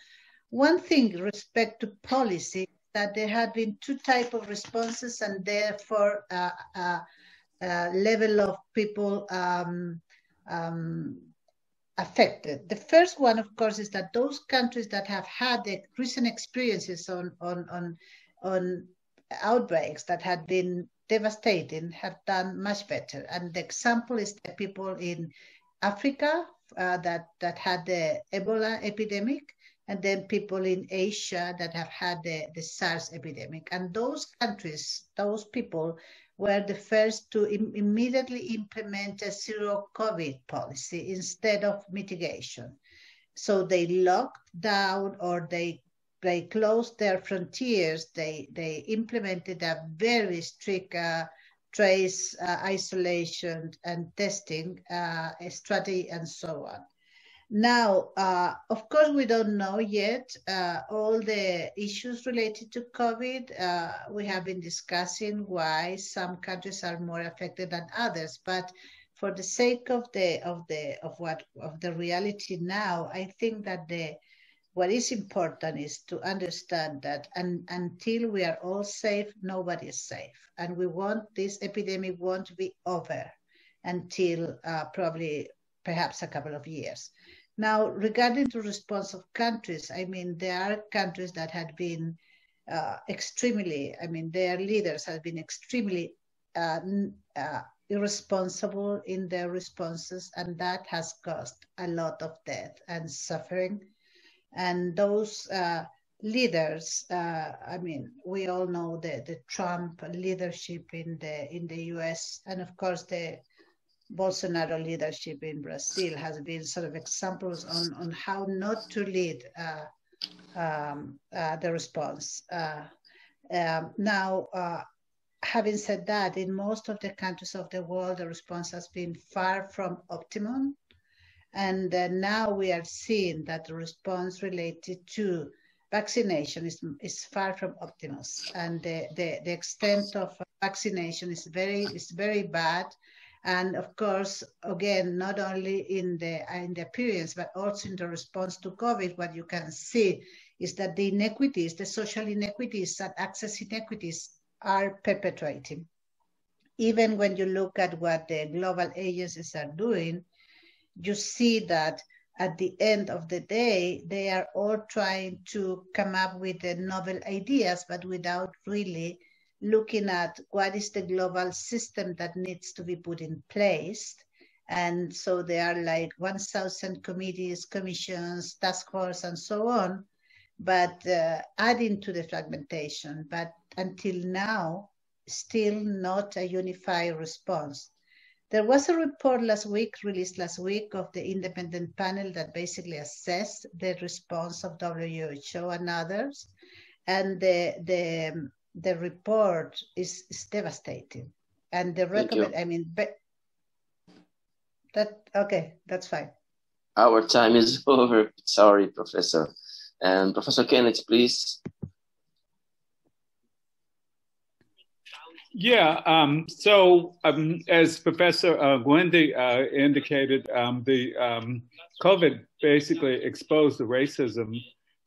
one thing respect to policy that there had been two type of responses and therefore uh, uh, uh, level of people um, um, affected. The first one, of course, is that those countries that have had the recent experiences on, on, on, on outbreaks that had been devastating have done much better. And the example is the people in Africa uh, that, that had the Ebola epidemic, and then people in Asia that have had the, the SARS epidemic. And those countries, those people were the first to Im immediately implement a zero COVID policy instead of mitigation. So they locked down or they they closed their frontiers. They they implemented a very strict uh, trace uh, isolation and testing uh, strategy and so on. Now, uh, of course, we don't know yet uh, all the issues related to COVID. Uh, we have been discussing why some countries are more affected than others, but for the sake of the of the of what of the reality now, I think that the what is important is to understand that and, until we are all safe, nobody is safe, and we want this epidemic won't be over until uh, probably perhaps a couple of years. Now, regarding the response of countries, I mean, there are countries that had been uh, extremely, I mean, their leaders have been extremely uh, uh, irresponsible in their responses, and that has caused a lot of death and suffering. And those uh, leaders, uh, I mean, we all know the, the Trump leadership in the in the U.S. and of course the Bolsonaro leadership in Brazil has been sort of examples on, on how not to lead uh, um, uh, the response. Uh, um, now, uh, having said that, in most of the countries of the world, the response has been far from optimum. And now we are seeing that the response related to vaccination is, is far from optimal. And the, the, the extent of vaccination is very, is very bad and of course, again, not only in the uh, in the appearance, but also in the response to COVID, what you can see is that the inequities, the social inequities and access inequities are perpetuating. Even when you look at what the global agencies are doing, you see that at the end of the day, they are all trying to come up with the novel ideas, but without really looking at what is the global system that needs to be put in place. And so there are like 1,000 committees, commissions, task force, and so on, but uh, adding to the fragmentation. But until now, still not a unified response. There was a report last week, released last week, of the independent panel that basically assessed the response of WHO and others. And the, the the report is, is devastating. And the recommend, I mean, but that, okay, that's fine. Our time is (laughs) over. Sorry, Professor. And Professor Kenneth, please. Yeah, um, so um, as Professor uh, Guindi uh, indicated, um, the um, COVID basically exposed the racism,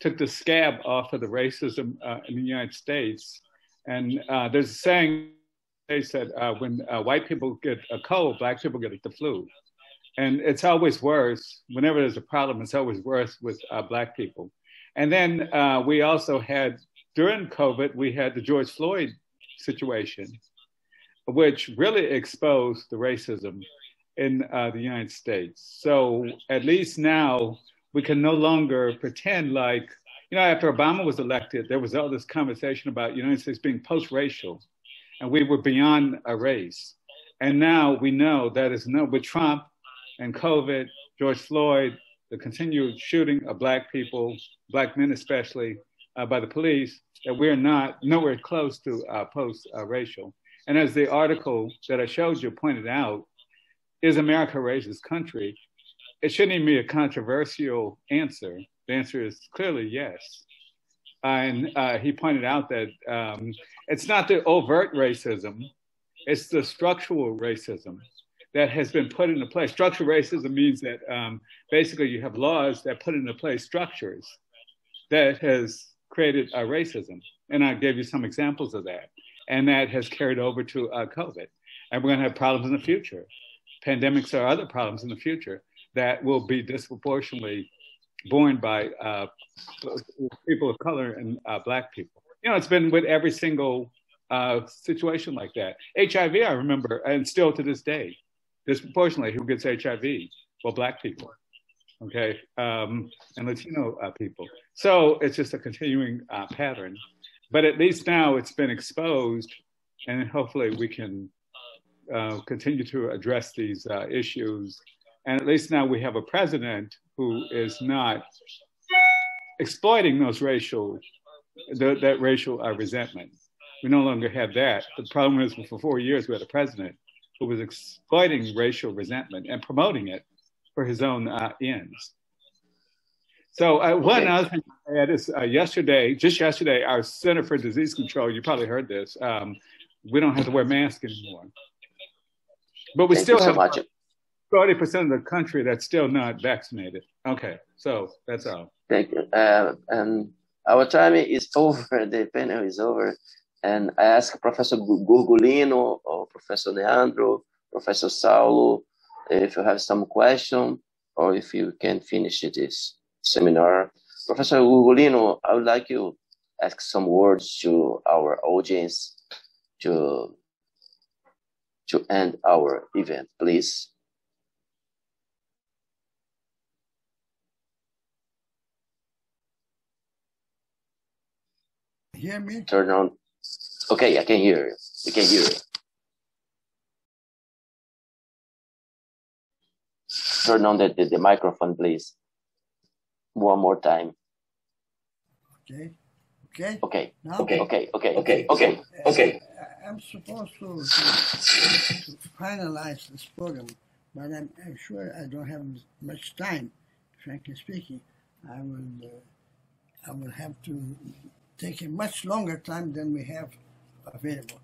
took the scab off of the racism uh, in the United States. And uh, there's a saying they said uh, when uh, white people get a cold, black people get the flu. And it's always worse. Whenever there's a problem, it's always worse with uh, black people. And then uh, we also had, during COVID, we had the George Floyd situation, which really exposed the racism in uh, the United States. So at least now we can no longer pretend like you know, after Obama was elected, there was all this conversation about United States being post-racial, and we were beyond a race. And now we know that is no, with Trump and COVID, George Floyd, the continued shooting of black people, black men especially, uh, by the police, that we're not nowhere close to uh, post-racial. And as the article that I showed you pointed out, is America a racist country? It shouldn't even be a controversial answer the answer is clearly yes. And uh, he pointed out that um, it's not the overt racism, it's the structural racism that has been put into place. Structural racism means that um, basically you have laws that put into place structures that has created a racism. And I gave you some examples of that. And that has carried over to uh, COVID. And we're going to have problems in the future. Pandemics are other problems in the future that will be disproportionately borne by uh, people of color and uh, Black people. You know, it's been with every single uh, situation like that. HIV, I remember, and still to this day, disproportionately, who gets HIV? Well, Black people, okay, um, and Latino uh, people. So it's just a continuing uh, pattern. But at least now it's been exposed, and hopefully we can uh, continue to address these issues. And at least now we have a president who is not exploiting those racial, the, that racial uh, resentment. We no longer have that. The problem is, for four years, we had a president who was exploiting racial resentment and promoting it for his own uh, ends. So uh, one okay. other thing I add is uh, yesterday, just yesterday, our Center for Disease Control, you probably heard this, um, we don't have to wear masks anymore. But we Thank still have so 40% of the country that's still not vaccinated. Okay, so that's all. Thank you. Uh, and our time is over, the panel is over. And I ask Professor Gurgulino or Professor Leandro, Professor Saulo, if you have some question or if you can finish this seminar. Professor Gurgulino, I would like you ask some words to our audience to to end our event, please. Hear me? Turn on Okay, I can hear you. We can hear you. Turn on the, the, the microphone, please. One more time. Okay. Okay. Okay. Now, okay. Okay. Okay. Okay. Okay. Okay. I'm supposed to, to, to, finalize this program, but I'm, I'm, sure I don't have much time. Frankly speaking, I will. Uh, I will have to take a much longer time than we have available.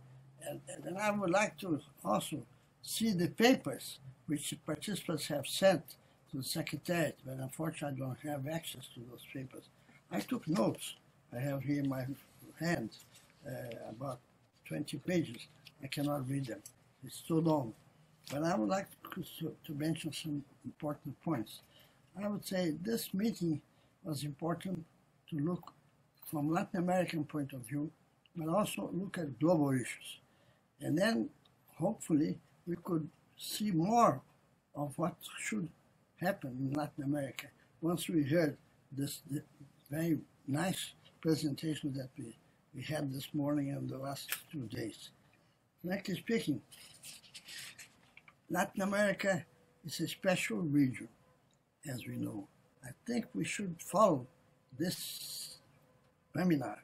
And, and I would like to also see the papers which the participants have sent to the Secretariat, but unfortunately I don't have access to those papers. I took notes. I have here in my hand uh, about 20 pages. I cannot read them. It's too long. But I would like to, to mention some important points. I would say this meeting was important to look from Latin American point of view but also look at global issues. And then hopefully we could see more of what should happen in Latin America once we heard this very nice presentation that we, we had this morning and the last two days. Frankly speaking, Latin America is a special region, as we know. I think we should follow this webinar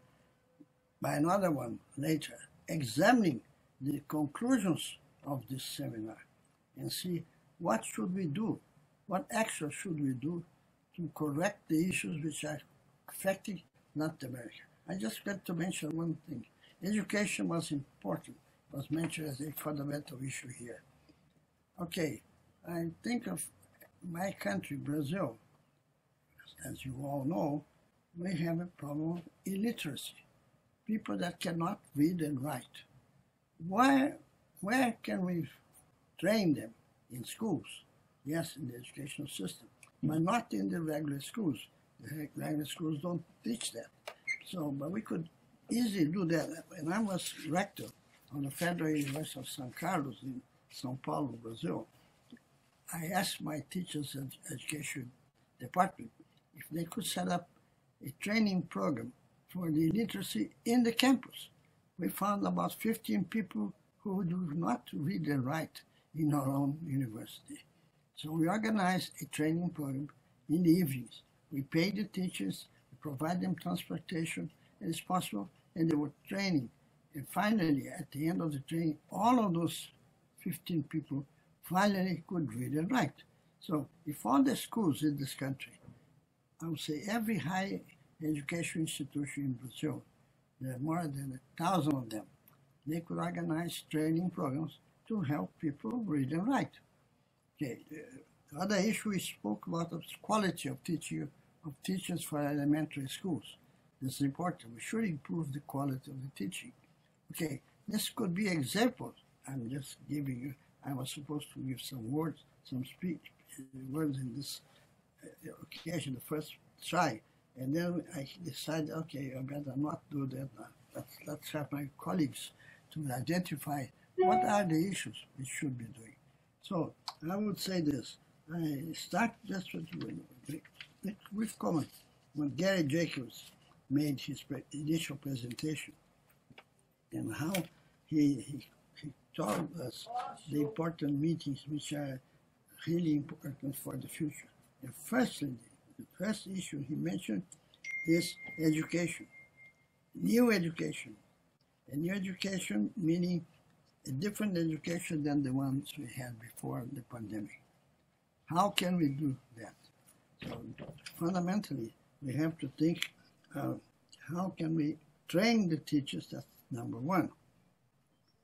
by another one later, examining the conclusions of this seminar and see what should we do, what action should we do to correct the issues which are affecting Latin America. I just got to mention one thing. Education was important, was mentioned as a fundamental issue here. Okay, I think of my country, Brazil. As you all know, we have a problem of illiteracy people that cannot read and write. Where, where can we train them? In schools, yes, in the educational system, but hmm. not in the regular schools. The regular schools don't teach that. So, but we could easily do that. When I was rector on the Federal University of São Carlos in São Paulo, Brazil, I asked my teachers and education department if they could set up a training program for the literacy in the campus. We found about 15 people who do not read and write in our own university. So we organized a training program in the evenings. We paid the teachers, we provide them transportation as possible, and they were training. And finally, at the end of the training, all of those 15 people finally could read and write. So if all the schools in this country, I would say every high education institution in Brazil. There are more than a thousand of them. They could organize training programs to help people read and write. Okay. The other issue we spoke about is quality of teaching of teachers for elementary schools. This is important. We should improve the quality of the teaching. Okay, this could be examples. I'm just giving you, I was supposed to give some words, some speech, uh, words in this occasion, the first try. And then I decided, okay, oh I better not do that. Let's, let's have my colleagues to identify what are the issues we should be doing. So I would say this. I start just with brief comment. When Garry Jacobs made his initial presentation and how he, he, he told us the important meetings which are really important for the future. Firstly, the first issue he mentioned is education, new education. A new education meaning a different education than the ones we had before the pandemic. How can we do that? So fundamentally, we have to think of how can we train the teachers, that's number one,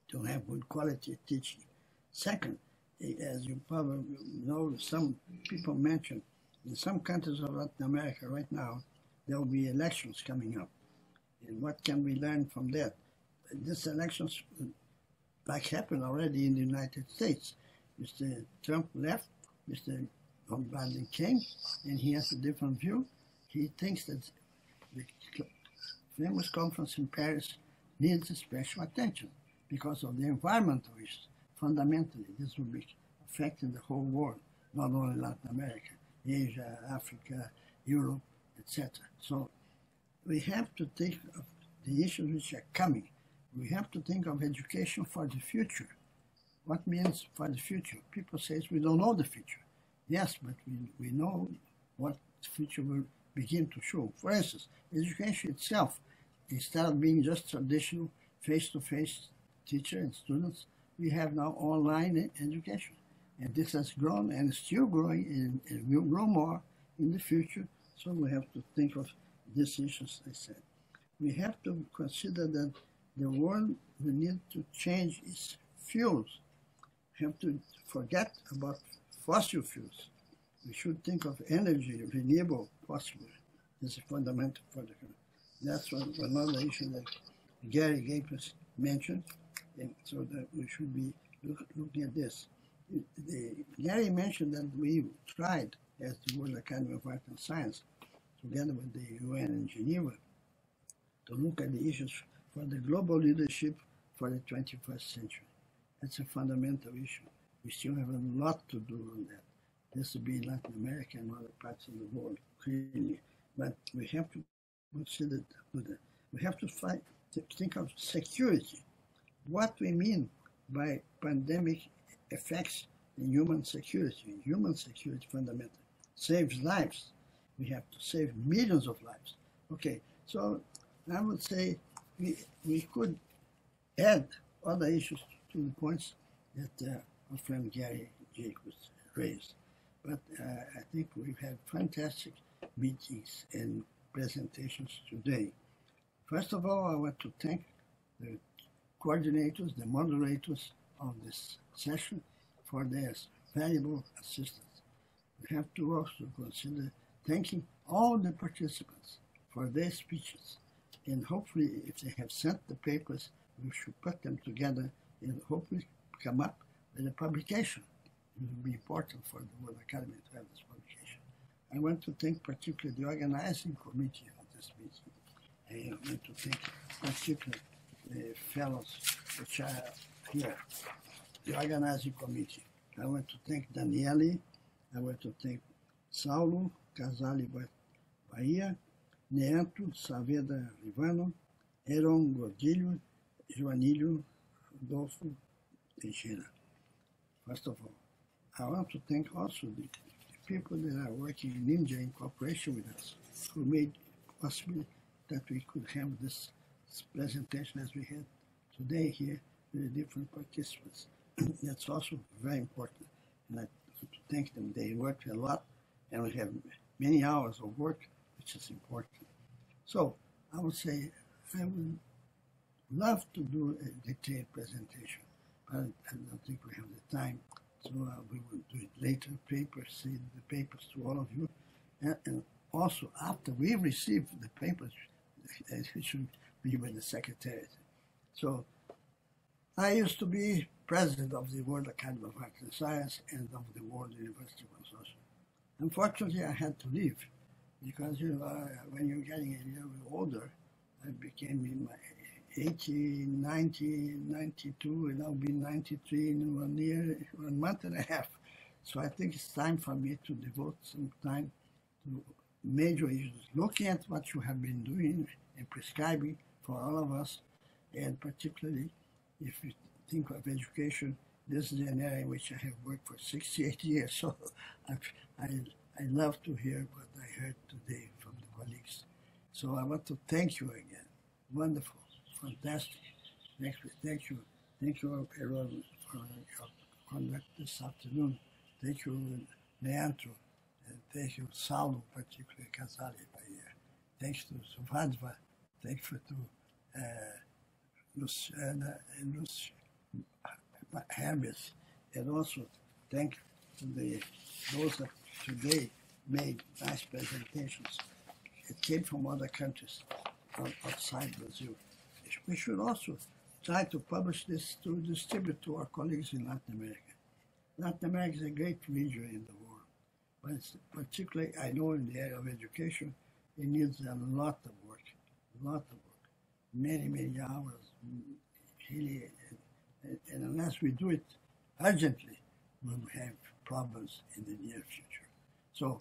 to have good quality teaching. Second, as you probably know, some people mentioned, in some countries of Latin America right now, there will be elections coming up. And what can we learn from that? These elections, like happened already in the United States. Mr. Trump left, Mr. Biden came, and he has a different view. He thinks that the famous conference in Paris needs special attention because of the environmental issues. Fundamentally, this will be affecting the whole world, not only Latin America, Asia, Africa, Europe, etc. So we have to think of the issues which are coming. We have to think of education for the future. What means for the future? People say we don't know the future. Yes, but we, we know what the future will begin to show. For instance, education itself, instead of being just traditional face-to-face teacher and students, we have now online education. And this has grown and is still growing and, will grow more in the future. So we have to think of these issues, I said. We have to consider that the world we need to change its fuels. We have to forget about fossil fuels. We should think of energy, renewable, possible. This is fundamental for the That's one, another issue that Garry Jacobs mentioned, and so that we should be look, looking at this. The, Garry mentioned that we tried, as the World Academy of Art and Science, together with the UN in Geneva, to look at the issues for the global leadership for the 21st century. That's a fundamental issue. We still have a lot to do on that. This will be Latin America and other parts of the world, clearly. But we have to consider, we have to fight, to think of security. What we mean by pandemic effects in human security. Human security fundamental saves lives. We have to save millions of lives. Okay, so I would say we, we could add other issues to the points that uh, our friend Garry Jacobs raised. But uh, I think we've had fantastic meetings and presentations today. First of all, I want to thank the coordinators, the moderators of this session for their valuable assistance. We have to also consider thanking all the participants for their speeches. And hopefully, if they have sent the papers, we should put them together and hopefully come up with a publication. It will be important for the World Academy to have this publication. I want to thank particularly the organizing committee of this meeting. I want to thank particularly the fellows which are here, the organizing committee. I want to thank Daniele. I want to thank Saulo Casale Bahia, Neto Saavedra Rivano, Heron Gordilho, Joanilho Rodolfo Teixeira. First of all, I want to thank also the, the people that are working in India in cooperation with us, who made possible that we could have this, presentation as we had today here the different participants. (clears throat) That's also very important. And I thank them. They worked a lot and we have many hours of work, which is important. So I would say I would love to do a detailed presentation, but I don't think we have the time. So uh, we will do it later, papers, send the papers to all of you. And, and also, after we receive the papers, it should be with the secretariat. So I used to be president of the World Academy of Arts and Science and of the World University Consortium. Unfortunately, I had to leave because you know, when you're getting a little older, I became in my 80, 90, 92, and I'll be 93 in one year, one month and a half. So I think it's time for me to devote some time to major issues, looking at what you have been doing and prescribing for all of us, and particularly if you think of education, this is an area in which I have worked for 68 (laughs) years. So I, I, I love to hear what I heard today from the colleagues. So I want to thank you again. Wonderful, fantastic. Thank you, thank you, thank you everyone for your conduct this afternoon. Thank you, Leandro, and thank you, Saulo, particularly Casali Bahia. Thanks to Suvadva, thanks to uh, Luciana and Lucia. Hermes, and also thank the those that today made nice presentations. It came from other countries outside Brazil. We should also try to publish this to distribute to our colleagues in Latin America. Latin America is a great region in the world, but particularly I know in the area of education, it needs a lot of work, a lot of work, many, many hours, really uh, and unless we do it urgently, we'll have problems in the near future. So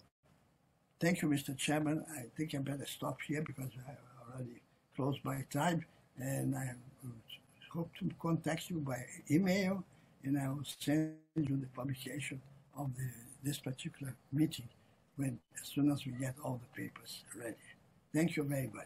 thank you, Mr. Chairman. I think I better stop here because I already closed my time, and I hope to contact you by email, and I will send you the publication of the, this particular meeting when as soon as we get all the papers ready. Thank you very much.